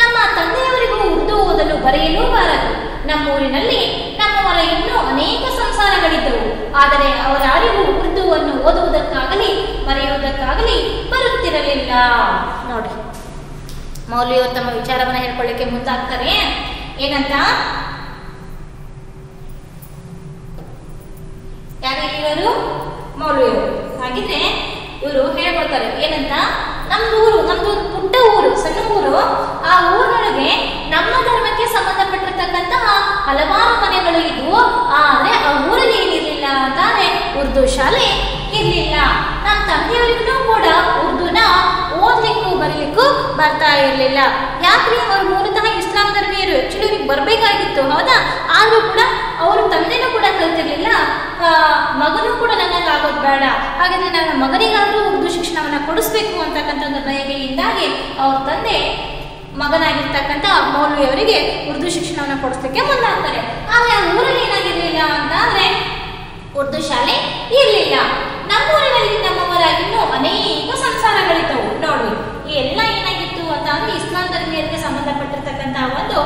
ನಮ್ಮ ತಂದೆಯವರಿಗೂ ಉರ್ದು ಓದಲು ಬರೆಯಲು ಬಾರದು. ನಮ್ಮ ಊರಿನಲ್ಲಿ ನಮ್ಮವರ ಇನ್ನೂ ಅನೇಕ ಸಂಸಾರಗಳಿದ್ದವು. ಆದರೆ ಅವರಾರಿಗೂ ಉರ್ದುವನ್ನು ಓದುವುದಕ್ಕಾಗಲಿ ಬರೆಯುವುದಕ್ಕಾಗಲಿ ಬರುತ್ತಿರಲಿಲ್ಲ. ನೋಡಿ ಮೌಲ್ಯವರು ತಮ್ಮ ವಿಚಾರವನ್ನು ಹೇಳ್ಕೊಳ್ಳಿಕ್ಕೆ ಮುಂದಾಗ್ತಾರೆ. ಏನಂತ? ಯಾರು ಇವರು? ಮೌಲ್ಯವರು ಹಾಗಿದ್ರೆ ಇವರು ಹೇಳ್ಕೊಳ್ತಾರೆ. ಏನಂತ? ನಮ್ದು ಊರು ನಮ್ದು ಪುಟ್ಟ ಊರು, ಸಣ್ಣ ಊರು. ಆ ಊರಿನೊಳಗೆ ನಮ್ಮ ಧರ್ಮಕ್ಕೆ ಸಂಬಂಧಪಟ್ಟಿರ್ತಕ್ಕಂತಹ ಹಲವಾರು ಮನೆಗಳು ಇದ್ವು. ಆದ್ರೆ ಆ ಊರಲ್ಲಿ ಏನಿರ್ಲಿಲ್ಲ ಅಂತಾನೆ ಉರ್ದು ಶಾಲೆ ಇರ್ಲಿಲ್ಲ. ನಮ್ಮ ತಂದೆಯವರಿಗೂ ಕೂಡ ಉರ್ದುನ ಓದ್ಲಿಕ್ಕೂ ಬರೀಲಿಕ್ಕೂ ಬರ್ತಾ ಇರಲಿಲ್ಲ. ಯಾಕ್ರಿ ಅವ್ರು ಮೂಲತಃ ಇಸ್ಲಾಂ ಧರ್ಮೀಯರು ಆಕ್ಚುಲಿ ಅವ್ರಿಗೆ ಬರಬೇಕಾಗಿತ್ತು, ಹೌದಾ? ಆದ್ರೂ ಕೂಡ ಅವ್ರ ತಂದೆನೂ ಕೂಡ ಕಲ್ತಿರ್ಲಿಲ್ಲ. ಮಗನೂ ಕೂಡ ನನಗೆ ಆಗೋದು ಬೇಡ. ಹಾಗಾದ್ರೆ ನನ್ನ ಮಗನಿಗಾದ್ರೂ ಉರ್ದು ಶಿಕ್ಷಣವನ್ನ ಕೊಡಿಸ್ಬೇಕು ಅಂತಕ್ಕಂಥ ಒಂದು ಬಯಕೆಯಿಂದಾಗಿ ಅವ್ರ ತಂದೆ ಮಗನಾಗಿರ್ತಕ್ಕಂಥ ಮೌಲ್ವಿಯವರಿಗೆ ಉರ್ದು ಶಿಕ್ಷಣವನ್ನು ಕೊಡಿಸ್ಲಿಕ್ಕೆ ಮುಂದಾಗ್ತಾರೆ. ಆದರೆ ಊರಲ್ಲಿ ಅಂತ ಅಂತಂದ್ರೆ ಉರ್ದು ಶಾಲೆ ಇರಲಿಲ್ಲ. ನಮ್ಮೂರಿನಲ್ಲಿ ನಮ್ಮ ಇನ್ನೂ ಅನೇಕ ಸಂಸಾರಗಳಿದ್ದವು. ನೋಡಿ ಎಲ್ಲ ಏನಾಗಿತ್ತು ಅಂತ ಅಂದ್ರೆ ಇಸ್ಲಾಂ ಧರ್ಮೀಯರಿಗೆ ಸಂಬಂಧಪಟ್ಟಿರ್ತಕ್ಕಂತಹ ಒಂದು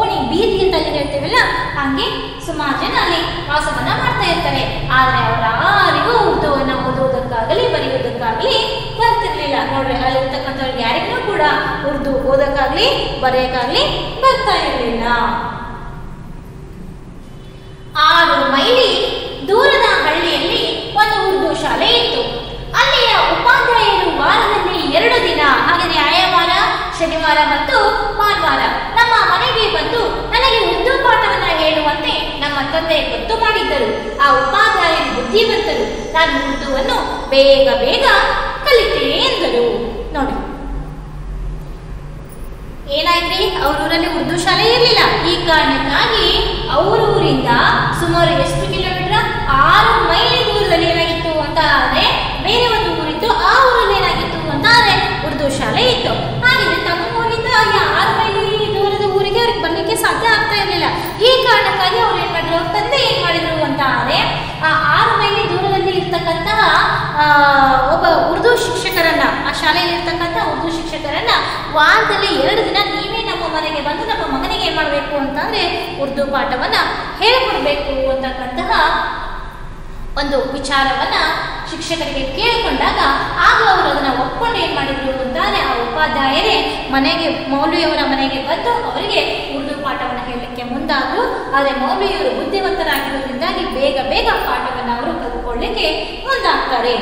ಓಣಿ ಬೀದಿ ಅಂತ ಹೇಳ್ತೀವಲ್ಲ, ಹಾಗೆ ಸುಮಾರು ಜನ ಅಲ್ಲಿ ವಾಸವನ್ನ ಮಾಡ್ತಾ ಇರ್ತಾರೆ. ಆದ್ರೆ ಅವರ ಯಾರಿಗೂ ಓದುವುದಕ್ಕಾಗಲಿ, ಬರೆಯುವುದಕ್ಕಾಗಲಿ ಬರ್ತಿರ್ಲಿಲ್ಲ ನೋಡ್ರಿ ಅಲ್ಲಿರ್ತಕ್ಕಂಥವ್ರಿಗೆ ಯಾರಿಗೂ ಕೂಡ ಉರ್ದು ಓದಕ್ಕಾಗ್ಲಿ, ಬರೆಯಕ್ಕಾಗ್ಲಿ ಬರ್ತಾ ಇರಲಿಲ್ಲ. ಆರು ಮೈಲಿ ದೂರದ ಹಳ್ಳಿಯಲ್ಲಿ ಒಂದು ಉರ್ದು ಶಾಲೆ ಇತ್ತು. ಅಲ್ಲಿಯ ಉಪಾಧ್ಯಾಯರು ವಾರದಲ್ಲಿ ಎರಡು ದಿನ ಹಾಗೆ ಆಯವಾರ, ಶನಿವಾರ ಮತ್ತು ಭಾನುವಾರ ನಮ್ಮ ಮನೆಗೆ ಬಂದು ನನಗೆ ಉರ್ದು ಪಾಠವನ್ನ ಹೇಳುವಂತೆ ನಮ್ಮ ತಂದೆ ಗೊತ್ತು ಮಾಡಿದ್ದರು. ಆ ಉಪಾಧ್ಯಾಯರು ಬುದ್ಧಿವಂತರು, ನಾನು ಉರ್ದುವನ್ನು ಬೇಗ ಬೇಗ ಕಲಿತೆ ಎಂದರು ನೋಡಿ ಏನಾಯ್ತ್ರಿ? ಅವ್ರ ಊರಲ್ಲಿ ಉರ್ದು ಶಾಲೆ ಇರಲಿಲ್ಲ. ಈ ಕಾರಣಕ್ಕಾಗಿ ಅವ್ರ ಊರಿಂದ ಸುಮಾರು ಎಷ್ಟು ಕಿಲೋಮೀಟರ್? ಆರು ಮೈಲಿ ದೂರದಲ್ಲಿ ಏನಾಗಿತ್ತು ಅಂತ ಆದ್ರೆ, ಬೇರೆ ಒಂದು ಊರಿತ್ತು ಆ ಊರಲ್ಲಿ ಏನಾಗಿತ್ತು ಅಂತ ಆದ್ರೆ ಉರ್ದು ಶಾಲೆ ಇತ್ತು. ಹಾಗಿದ್ರೆ ತಮ್ಮ ಊರಿಂದ ಆರು ಮೈಲಿ ದೂರದ ಊರಿಗೆ ಅವ್ರಿಗೆ ಬರ್ಲಿಕ್ಕೆ ಸಾಧ್ಯ ಆಗ್ತಾ ಇರಲಿಲ್ಲ. ಈ ಕಾರಣಕ್ಕಾಗಿ ಅವ್ರು ಏನ್ ಮಾಡಿದ್ರು? ತಂದೆ ಏನ್ ಮಾಡಿದ್ರು ಅಂತ ಆದ್ರೆ, ಆ ಆರು ಮೈಲಿ ಇರ್ತಕ್ಕಂತಹ ಒಬ್ಬ ಉರ್ದು ಶಿಕ್ಷಕರನ್ನ, ಆ ಶಾಲೆಯಲ್ಲಿ ಇರ್ತಕ್ಕಂಥ ಉರ್ದು ಶಿಕ್ಷಕರನ್ನ ವಾರದಲ್ಲಿ ಎರಡು ದಿನ ನೀವೇ ನಮ್ಮ ಮನೆಗೆ ಬಂದು ನಮ್ಮ ಮಗನಿಗೆ ಏನ್ ಮಾಡಬೇಕು ಅಂತಂದ್ರೆ ಉರ್ದು ಪಾಠವನ್ನ ಹೇಳ್ಕೊಡ್ಬೇಕು ಅಂತಕ್ಕಂತಹ ಒಂದು ವಿಚಾರವನ್ನ ಶಿಕ್ಷಕರಿಗೆ ಕೇಳಿಕೊಂಡಾಗ ಆಗ ಅವರು ಅದನ್ನ ಒಪ್ಕೊಂಡು ಏನ್ ಮಾಡಿದ್ರು ಅಂತಾನೆ ಆ ಉಪಾಧ್ಯಾಯರೇ ಮನೆಗೆ, ಮೌಲ್ವಿಯವರ ಮನೆಗೆ ಬಂದು ಅವರಿಗೆ ಉರ್ದು ಪಾಠವನ್ನ ಹೇಳಲಿಕ್ಕೆ ಮುಂದಾದ್ರು. ಆದರೆ ಮೌಲ್ವಿಯವರು ಬುದ್ಧಿವಂತರಾಗಿರೋದ್ರಿಂದಾಗಿ ಬೇಗ ಬೇಗ ಪಾಠವನ್ನ ಅವರು ಕಲ್ತ್ಕೊಳ್ಳಿಕ್ಕೆ ಮುಂದಾಗ್ತಾರೆ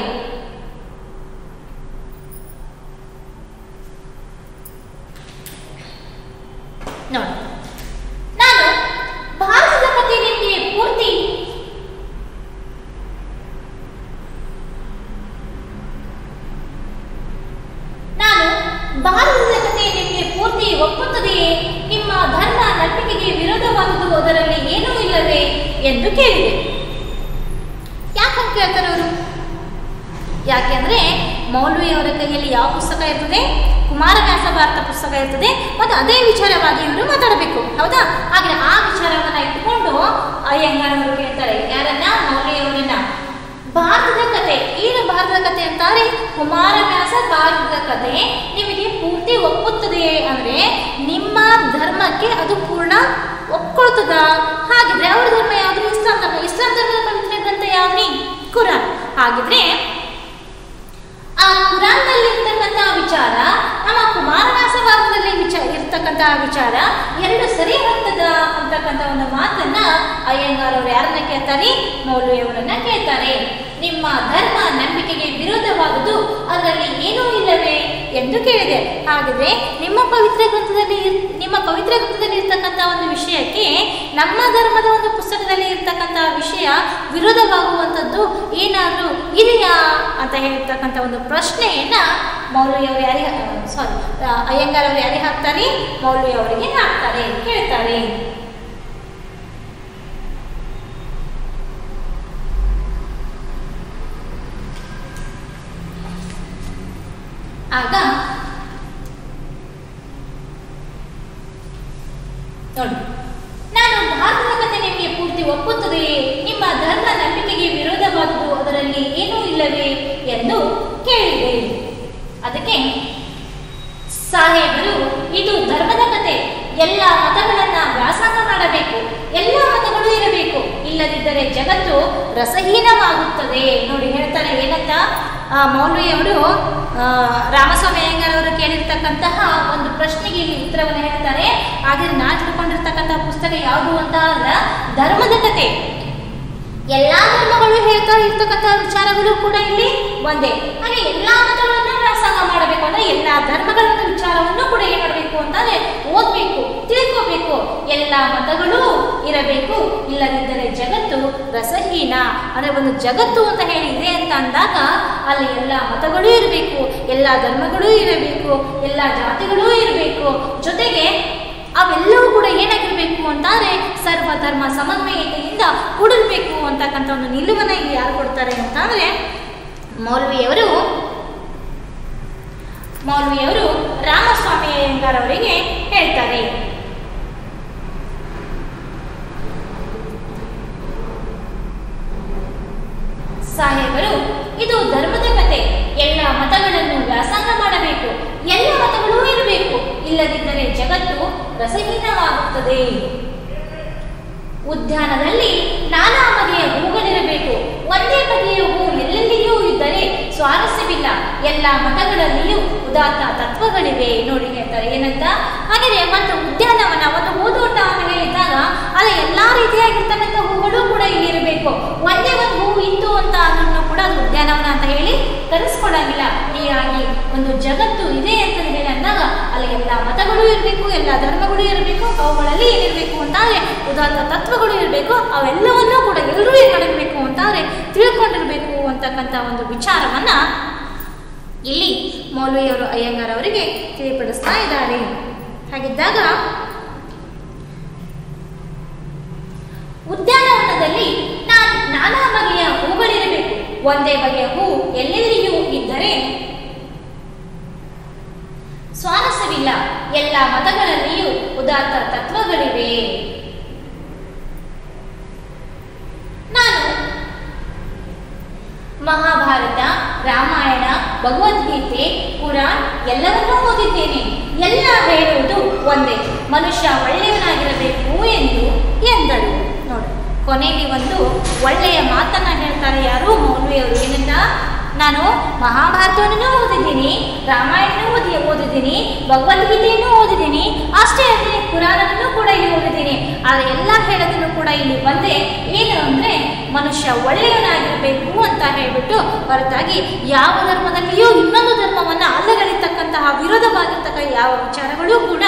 ನೋಡಿ ನಾನು ಭಾರತದ ಕಥೆ ನಿಮಗೆ ಪೂರ್ತಿ ನಾನು ಭಾರತದ ಕಥೆ ನಿಮಗೆ ಪೂರ್ತಿ ಒಪ್ಪುತ್ತದೆಯೇ ನಿಮ್ಮ ಧರ್ಮ ನಂಬಿಕೆಗೆ ವಿರೋಧವಾದುದು ಅದರಲ್ಲಿ ಏನೂ ಇಲ್ಲವೇ ಎಂದು ಕೇಳಿದೆ ಯಾಕಂತ ಕೇಳ್ತಾರೆ ಅವರು ಯಾಕೆಂದ್ರೆ ಮೌಲ್ವಿ ಅವರ ಕೈಯಲ್ಲಿ ಯಾವ ಪುಸ್ತಕ ಇರ್ತದೆ, ಕುಮಾರವ್ಯಾಸ ಭಾರತ ಪುಸ್ತಕ ಇರ್ತದೆ, ಮತ್ತು ಅದೇ ವಿಚಾರವಾಗಿ ಇವರು ಮಾತಾಡಬೇಕು, ಹೌದಾ? ಹಾಗೆ ಆ ವಿಚಾರವನ್ನ ಇಟ್ಕೊಂಡು ಅಯ್ಯಂಗಾರವರು ಕೇಳ್ತಾರೆ? ಯಾರನ್ನ? ಮೌಲ್ವಿಯವರನ್ನ ಭಾರತದ ಕತೆ. ಏನು ಭಾರತದ ಕತೆ ಅಂತಾರೆ? ಕುಮಾರವ್ಯಾಸ ಭಾರತದ ಕತೆ ನಿಮಗೆ ಪೂರ್ತಿ ಒಪ್ಪುತ್ತದೆಯೇ ಅಂದ್ರೆ, ನಿಮ್ಮ ಧರ್ಮಕ್ಕೆ ಅದು ಪೂರ್ಣ ಒಪ್ಕೊಳ್ತದ? ಹಾಗಿದ್ರೆ ಅವ್ರ ಧರ್ಮ ಯಾವುದು? ಇಸ್ಲಾಂ ಧರ್ಮ. ಇಸ್ಲಾಂ ಧರ್ಮದ ಪವಿತ್ರ ಗ್ರಂಥ ಯಾವ್ದ್ರಿ? ಕುರಾನ್. ಹಾಗಿದ್ರೆ ಆ ಕುರಾನ್ನಲ್ಲಿ ಇರ್ತಕ್ಕಂಥ ವಿಚಾರ ನಮ್ಮ ಕುಮಾರವ್ಯಾಸ ಭಾರತದಲ್ಲಿ ವಿಚಾರ ಇರ್ತಕ್ಕಂಥ ವಿಚಾರ ಎರಡು ಸರಿ ಹೋಗ್ತದ ಅಂತಕ್ಕಂಥ ಒಂದು ಮಾತನ್ನ ಅಯ್ಯಂಗಾರ್ ಅವರು ಯಾರನ್ನ ಕೇಳ್ತಾರೆ? ಮೌಲ್ವಿಯವರನ್ನ ಕೇಳ್ತಾರೆ. ನಿಮ್ಮ ಧರ್ಮ ನಂಬಿಕೆಗೆ ವಿರೋಧವಾದುದು, ಅದರಲ್ಲಿ ಏನೂ ಇಲ್ಲವೇ ಎಂದು ಕೇಳಿದೆ. ಹಾಗಿದ್ರೆ ನಿಮ್ಮ ಪವಿತ್ರ ಗ್ರಂಥದಲ್ಲಿ ನಿಮ್ಮ ಪವಿತ್ರ ಗ್ರಂಥದಲ್ಲಿ ಇರ್ತಕ್ಕಂಥ ಒಂದು ವಿಷಯಕ್ಕೆ ನಮ್ಮ ಧರ್ಮದ ಒಂದು ಪುಸ್ತಕದಲ್ಲಿ ಇರ್ತಕ್ಕಂಥ ವಿಷಯ ವಿರೋಧವಾಗುವಂಥದ್ದು ಏನಾದರೂ ಇದೆಯಾ ಅಂತ ಹೇಳಿರ್ತಕ್ಕಂಥ ಒಂದು ಪ್ರಶ್ನೆಯನ್ನ ಅವರು ಯಾರಿಗೆ ಸಾರಿ ಅಯ್ಯಂಗಾರವರು ಯಾರಿಗೆ ಹಾಕ್ತಾರೆ ಮೌಲ್ಯ ಅವರಿಗೆ ಹಾಕ್ತಾರೆ, ಕೇಳ್ತಾರೆ. ಆಗ ನೋಡಿ, ನಾನು ಕಥೆ ನಿಮಗೆ ಪೂರ್ತಿ ಒಪ್ಪುತ್ತದೆಯೇ? ನಿಮ್ಮ ಧರ್ಮ ನಂಬಿಕೆಗೆ ವಿರೋಧವಾದುದು ಅದರಲ್ಲಿ ಏನೂ ಇಲ್ಲವೇ ಎಂದು ಕೇಳಿದೆ. ಅದಕ್ಕೆ ಸಾಹೇಬರು, ಇದು ಧರ್ಮದ ಕತೆ. ಎಲ್ಲ ಮತಗಳನ್ನ ವ್ಯಾಸಂಗ ಮಾಡಬೇಕು. ಎಲ್ಲ ಮತಗಳು ಇರಬೇಕು. ಇಲ್ಲದಿದ್ದರೆ ಜಗತ್ತು ರಸಹೀನವಾಗುತ್ತದೆ. ನೋಡಿ ಹೇಳ್ತಾರೆ ಏನಂತ? ಮೌಲ್ವಿಯವರು ರಾಮಸ್ವಾಮಿ ಅಯ್ಯಂಗಾರ್ ಅವರು ಕೇಳಿರ್ತಕ್ಕಂತಹ ಒಂದು ಪ್ರಶ್ನೆಗೆ ಇಲ್ಲಿ ಉತ್ತರವನ್ನು ಹೇಳ್ತಾರೆ. ಹಾಗೆ ನಾನು ತಿಳ್ಕೊಂಡಿರ್ತಕ್ಕಂತಹ ಪುಸ್ತಕ ಯಾವುದು ಅಂತ ಅಂದ್ರೆ ಧರ್ಮದ ಕತೆ. ಎಲ್ಲಾ ಧರ್ಮಗಳು ಹೇಳ್ತಾ ಇರ್ತಕ್ಕಂತಹ ವಿಚಾರಗಳು ಕೂಡ ಇಲ್ಲಿ ಒಂದೇ. ಹಾಗೆ ಎಲ್ಲಾ ಮತಗಳನ್ನ ವ್ಯಾಸಂಗ ಮಾಡಬೇಕು ಅಂದ್ರೆ ಎಲ್ಲಾ ಧರ್ಮಗಳ ವಿಚಾರವನ್ನು ಕೂಡ ಏನ್ ಮಾಡಬೇಕು ಅಂತಂದ್ರೆ ಓದ್ಬೇಕು. ತಿಳ್ಕೋಬೇಕು. ಎಲ್ಲ ಮತಗಳು ಇರಬೇಕು. ಇಲ್ಲದಿದ್ದರೆ ಜಗತ್ತು ರಸಹೀನ. ಅಂದ್ರೆ ಒಂದು ಜಗತ್ತು ಅಂತ ಹೇಳಿ ಅಂತ ಅಂದಾಗ ಅಲ್ಲಿ ಎಲ್ಲ ಮತಗಳೂ ಇರಬೇಕು. ಎಲ್ಲ ಧರ್ಮಗಳೂ ಇರಬೇಕು. ಎಲ್ಲ ಜಾತಿಗಳೂ ಇರಬೇಕು. ಜೊತೆಗೆ ಅವೆಲ್ಲವೂ ಕೂಡ ಏನಾಗಿರಬೇಕು ಅಂತಾರೆ? ಸರ್ವ ಧರ್ಮ ಸಮನ್ವಯತೆಯಿಂದ ಕೂಡಿರಬೇಕು ಅಂತಕ್ಕಂಥ ಒಂದು ನಿಲುವನ್ನ ಯಾರು ಕೊಡ್ತಾರೆ ಅಂತಂದ್ರೆ ಮೌಲ್ವಿಯವರು. ಮೌಲ್ವಿಯವರು ರಾಮಸ್ವಾಮಿ ಅಯ್ಯಂಗಾರ್ ಅವರಿಗೆ ಹೇಳ್ತಾರೆ ಸಾಹೇಬರು ಇದು ಧರ್ಮದ ಕತೆ ಎಲ್ಲ ಮತಗಳನ್ನು ವ್ಯಾಸಂಗ ಮಾಡಬೇಕು ಎಲ್ಲ ಮತಗಳೂ ಇರಬೇಕು ಇಲ್ಲದಿದ್ದರೆ ಜಗತ್ತು ರಸಹೀನವಾಗುತ್ತದೆ. ಉದ್ಯಾನದಲ್ಲಿ ನಾನಾ ಬಗೆಯ ಹೂಗಳಿರಬೇಕು. ಒಂದೇ ಬಗೆಯ ಹೂ ಎಲ್ಲೆಲ್ಲಿಯೂ ಇದ್ದರೆ ಸ್ವಾರಸ್ಯವಿಲ್ಲ. ಎಲ್ಲ ಮತಗಳಲ್ಲಿಯೂ ಉದಾತ್ತ ತತ್ವಗಳಿವೆ. ನೋಡಿ ಹೇಳ್ತಾರೆ ಏನಂತ? ಹಾಗೆ ಮತ್ತು ಉದ್ಯಾನವನ, ಒಂದು ಹೂದೋಟವನ್ನು ಹೇಳಿದಾಗ ಅಲ್ಲಿ ಎಲ್ಲ ರೀತಿಯಾಗಿರ್ತಕ್ಕಂಥ ಹೂಗಳು ಕೂಡ ಇಲ್ಲಿ ಇರಬೇಕು. ಒಂದೇ ಒಂದು ಹೂ ಇತ್ತು ಅಂತ ಅದನ್ನು ಕೂಡ ಅದು ಉದ್ಯಾನವನ ಅಂತ ಹೇಳಿ ಕರೆಸ್ಕೊಳ್ಳಂಗಿಲ್ಲ ಹೀಗಾಗಿ ಒಂದು ಜಗತ್ತು ಇದೆ ಅಂತ ಅಂದಾಗ ಅಲ್ಲಿ ಎಲ್ಲ ಮತಗಳು ಇರಬೇಕು, ಎಲ್ಲ ಧರ್ಮಗಳು ಇರಬೇಕು, ಅವುಗಳಲ್ಲಿ ಏನಿರಬೇಕು ಅಂತಾರೆ ಉದಾತ್ತ ತತ್ವಗಳು ಇರಬೇಕು, ಅವೆಲ್ಲವನ್ನೂ ಕೂಡ ಎಲ್ಲರೂ ಏನಾಗಬೇಕು ಅಂತಾರೆ ತಿಳ್ಕೊಂಡಿರಬೇಕು ಅಂತಕ್ಕಂಥ ಒಂದು ವಿಚಾರವನ್ನ ಇಲ್ಲಿ ಮೌಲ್ವಿಯವರು ಅಯ್ಯಂಗಾರ್ ಅವರಿಗೆ ತಿಳಿಪಡಿಸ್ತಾ ಇದ್ದಾರೆ. ಹಾಗಿದ್ದಾಗ ಉದ್ಯಾನವನದಲ್ಲಿ ನಾನು ನಾನಾ ಬಗೆಯ ಹೂಗಳಿರಬೇಕು. ಒಂದೇ ಬಗೆಯ ಹೂ ಎಲ್ಲೆಲ್ಲಿಯೂ ಇದ್ದರೆ ಸ್ವಾರಸ್ಯವಿಲ್ಲ ಎಲ್ಲ ಮತಗಳಲ್ಲಿಯೂ ಉದಾತ್ತ ತತ್ವಗಳಿವೆ. ನಾನು ಮಹಾಭಾರತ, ರಾಮಾಯಣ, ಭಗವದ್ಗೀತೆ ಪುರಾಣ್ ಎಲ್ಲವನ್ನೂ ಓದಿದ್ದೇನೆ. ಎಲ್ಲ ಹೇಳುವುದು ಒಂದೇ. ಮನುಷ್ಯ ಒಳ್ಳೆಯವನಾಗಿರಬೇಕು ಎಂದು ಎಂದರು. ನೋಡಿ ಕೊನೆಗೆ ಒಂದು ಒಳ್ಳೆಯ ಮಾತನ್ನ ಹೇಳ್ತಾರೆ ಯಾರು? ಮೌಲ್ವಿಯವರು. ಏನಂತ ನಾನು ಮಹಾಭಾರತವನ್ನು ಓದಿದ್ದೀನಿ, ರಾಮಾಯಣನೂ ಓದಿ, ಓದಿದ್ದೀನಿ, ಭಗವದ್ಗೀತೆಯನ್ನು ಓದಿದ್ದೀನಿ, ಅಷ್ಟೇ ಅಲ್ಲದೆ ಪುರಾಣವನ್ನು ಕೂಡ ಇಲ್ಲಿ ಓದಿದ್ದೀನಿ. ಆದರೆ ಎಲ್ಲ ಹೇಳೋದನ್ನು ಕೂಡ ಇಲ್ಲಿ ಬಂದೆ ಏನು ಅಂದರೆ ಮನುಷ್ಯ ಒಳ್ಳೆಯವನಾಗಿರಬೇಕು ಅಂತ ಹೇಳಿಬಿಟ್ಟು ಹೊರತಾಗಿ ಯಾವ ಧರ್ಮದಲ್ಲಿಯೂ ಇನ್ನೊಂದು ಧರ್ಮವನ್ನು ಅಲ್ಲಗಳಿರ್ತಕ್ಕಂತಹ ವಿರೋಧವಾಗಿರ್ತಕ್ಕ ಯಾವ ವಿಚಾರಗಳೂ ಕೂಡ,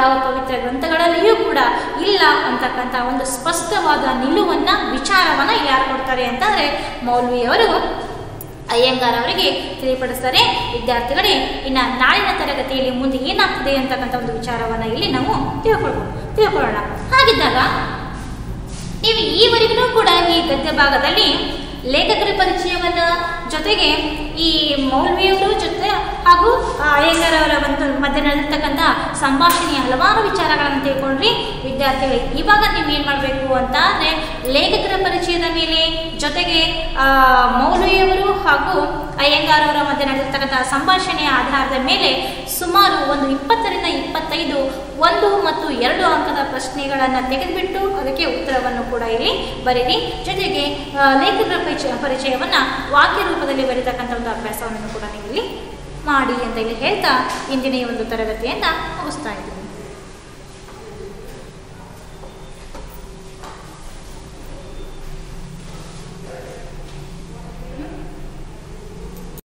ಯಾವ ಪವಿತ್ರ ಗ್ರಂಥಗಳಲ್ಲಿಯೂ ಕೂಡ ಇಲ್ಲ ಅಂತಕ್ಕಂಥ ಒಂದು ಸ್ಪಷ್ಟವಾದ ನಿಲುವನ್ನು, ವಿಚಾರವನ್ನು ಯಾರು ಕೊಡ್ತಾರೆ ಅಂತಂದರೆ ಮೌಲ್ವಿಯವರು ಅಯ್ಯಂಗಾರ್ ಅವರಿಗೆ ತಿಳಿಪಡಿಸ್ತಾರೆ. ವಿದ್ಯಾರ್ಥಿಗಳೇ, ಇನ್ನ ನಾಳಿನ ತರಗತಿಯಲ್ಲಿ ಮುಂದೆ ಏನಾಗ್ತದೆ ಅಂತಕ್ಕಂಥ ಒಂದು ವಿಚಾರವನ್ನ ಇಲ್ಲಿ ನಾವು ತಿಳ್ಕೊಳ್ಬೋದು ತಿಳ್ಕೊಳ್ಳೋಣ. ಹಾಗಿದ್ದಾಗ, ನೀವು ಈವರೆಗೂ ಕೂಡ ಈ ಗದ್ಯ ಭಾಗದಲ್ಲಿ ಲೇಖಕರ ಪರಿಚಯವನ್ನ ಜೊತೆಗೆ ಈ ಮೌಲ್ವಿಯವರು ಜೊತೆ ಹಾಗೂ ಅಯ್ಯಂಗಾರವರ ಒಂದು ಮಧ್ಯೆ ನಡೆದಿರ್ತಕ್ಕಂಥ ಸಂಭಾಷಣೆಯ ಹಲವಾರು ವಿಚಾರಗಳನ್ನು ತಿಳ್ಕೊಂಡ್ರಿ. ವಿದ್ಯಾರ್ಥಿಗಳು ಇವಾಗ ನೀವು ಏನು ಮಾಡಬೇಕು ಅಂತ ಅಂದರೆ ಲೇಖಕರ ಪರಿಚಯದ ಮೇಲೆ ಜೊತೆಗೆ ಆ, ಮೌಲ್ವಿಯವರು ಹಾಗೂ ಅಯ್ಯಂಗಾರವರ ಮಧ್ಯೆ ನಡೆದಿರ್ತಕ್ಕಂಥ ಸಂಭಾಷಣೆಯ ಆಧಾರದ ಮೇಲೆ ಸುಮಾರು ಒಂದು ಇಪ್ಪತ್ತರಿಂದ ಇಪ್ಪತ್ತೈದು ಒಂದು ಮತ್ತು ಎರಡು ಅಂಕದ ಪ್ರಶ್ನೆಗಳನ್ನು ತೆಗೆದುಬಿಟ್ಟು ಅದಕ್ಕೆ ಉತ್ತರವನ್ನು ಕೂಡ ಇಲ್ಲಿ ಬರೀರಿ. ಜೊತೆಗೆ ಲೇಖಕರ ಪರಿಚಯ ಪರಿಚಯವನ್ನು ವಾಕ್ಯ ರೂಪದಲ್ಲಿ ಬರೀತಕ್ಕಂಥ ಒಂದು ಅಭ್ಯಾಸವನ್ನು ಕೂಡ ನೀವು ಇಲ್ಲಿ ಮಾಡಿ ಅಂತ ಇಲ್ಲಿ ಹೇಳ್ತಾ ಇಂದಿನ ಈ ಒಂದು ತರಗತಿಯನ್ನು ಮುಗಿಸ್ತಾ ಇದ್ದೀನಿ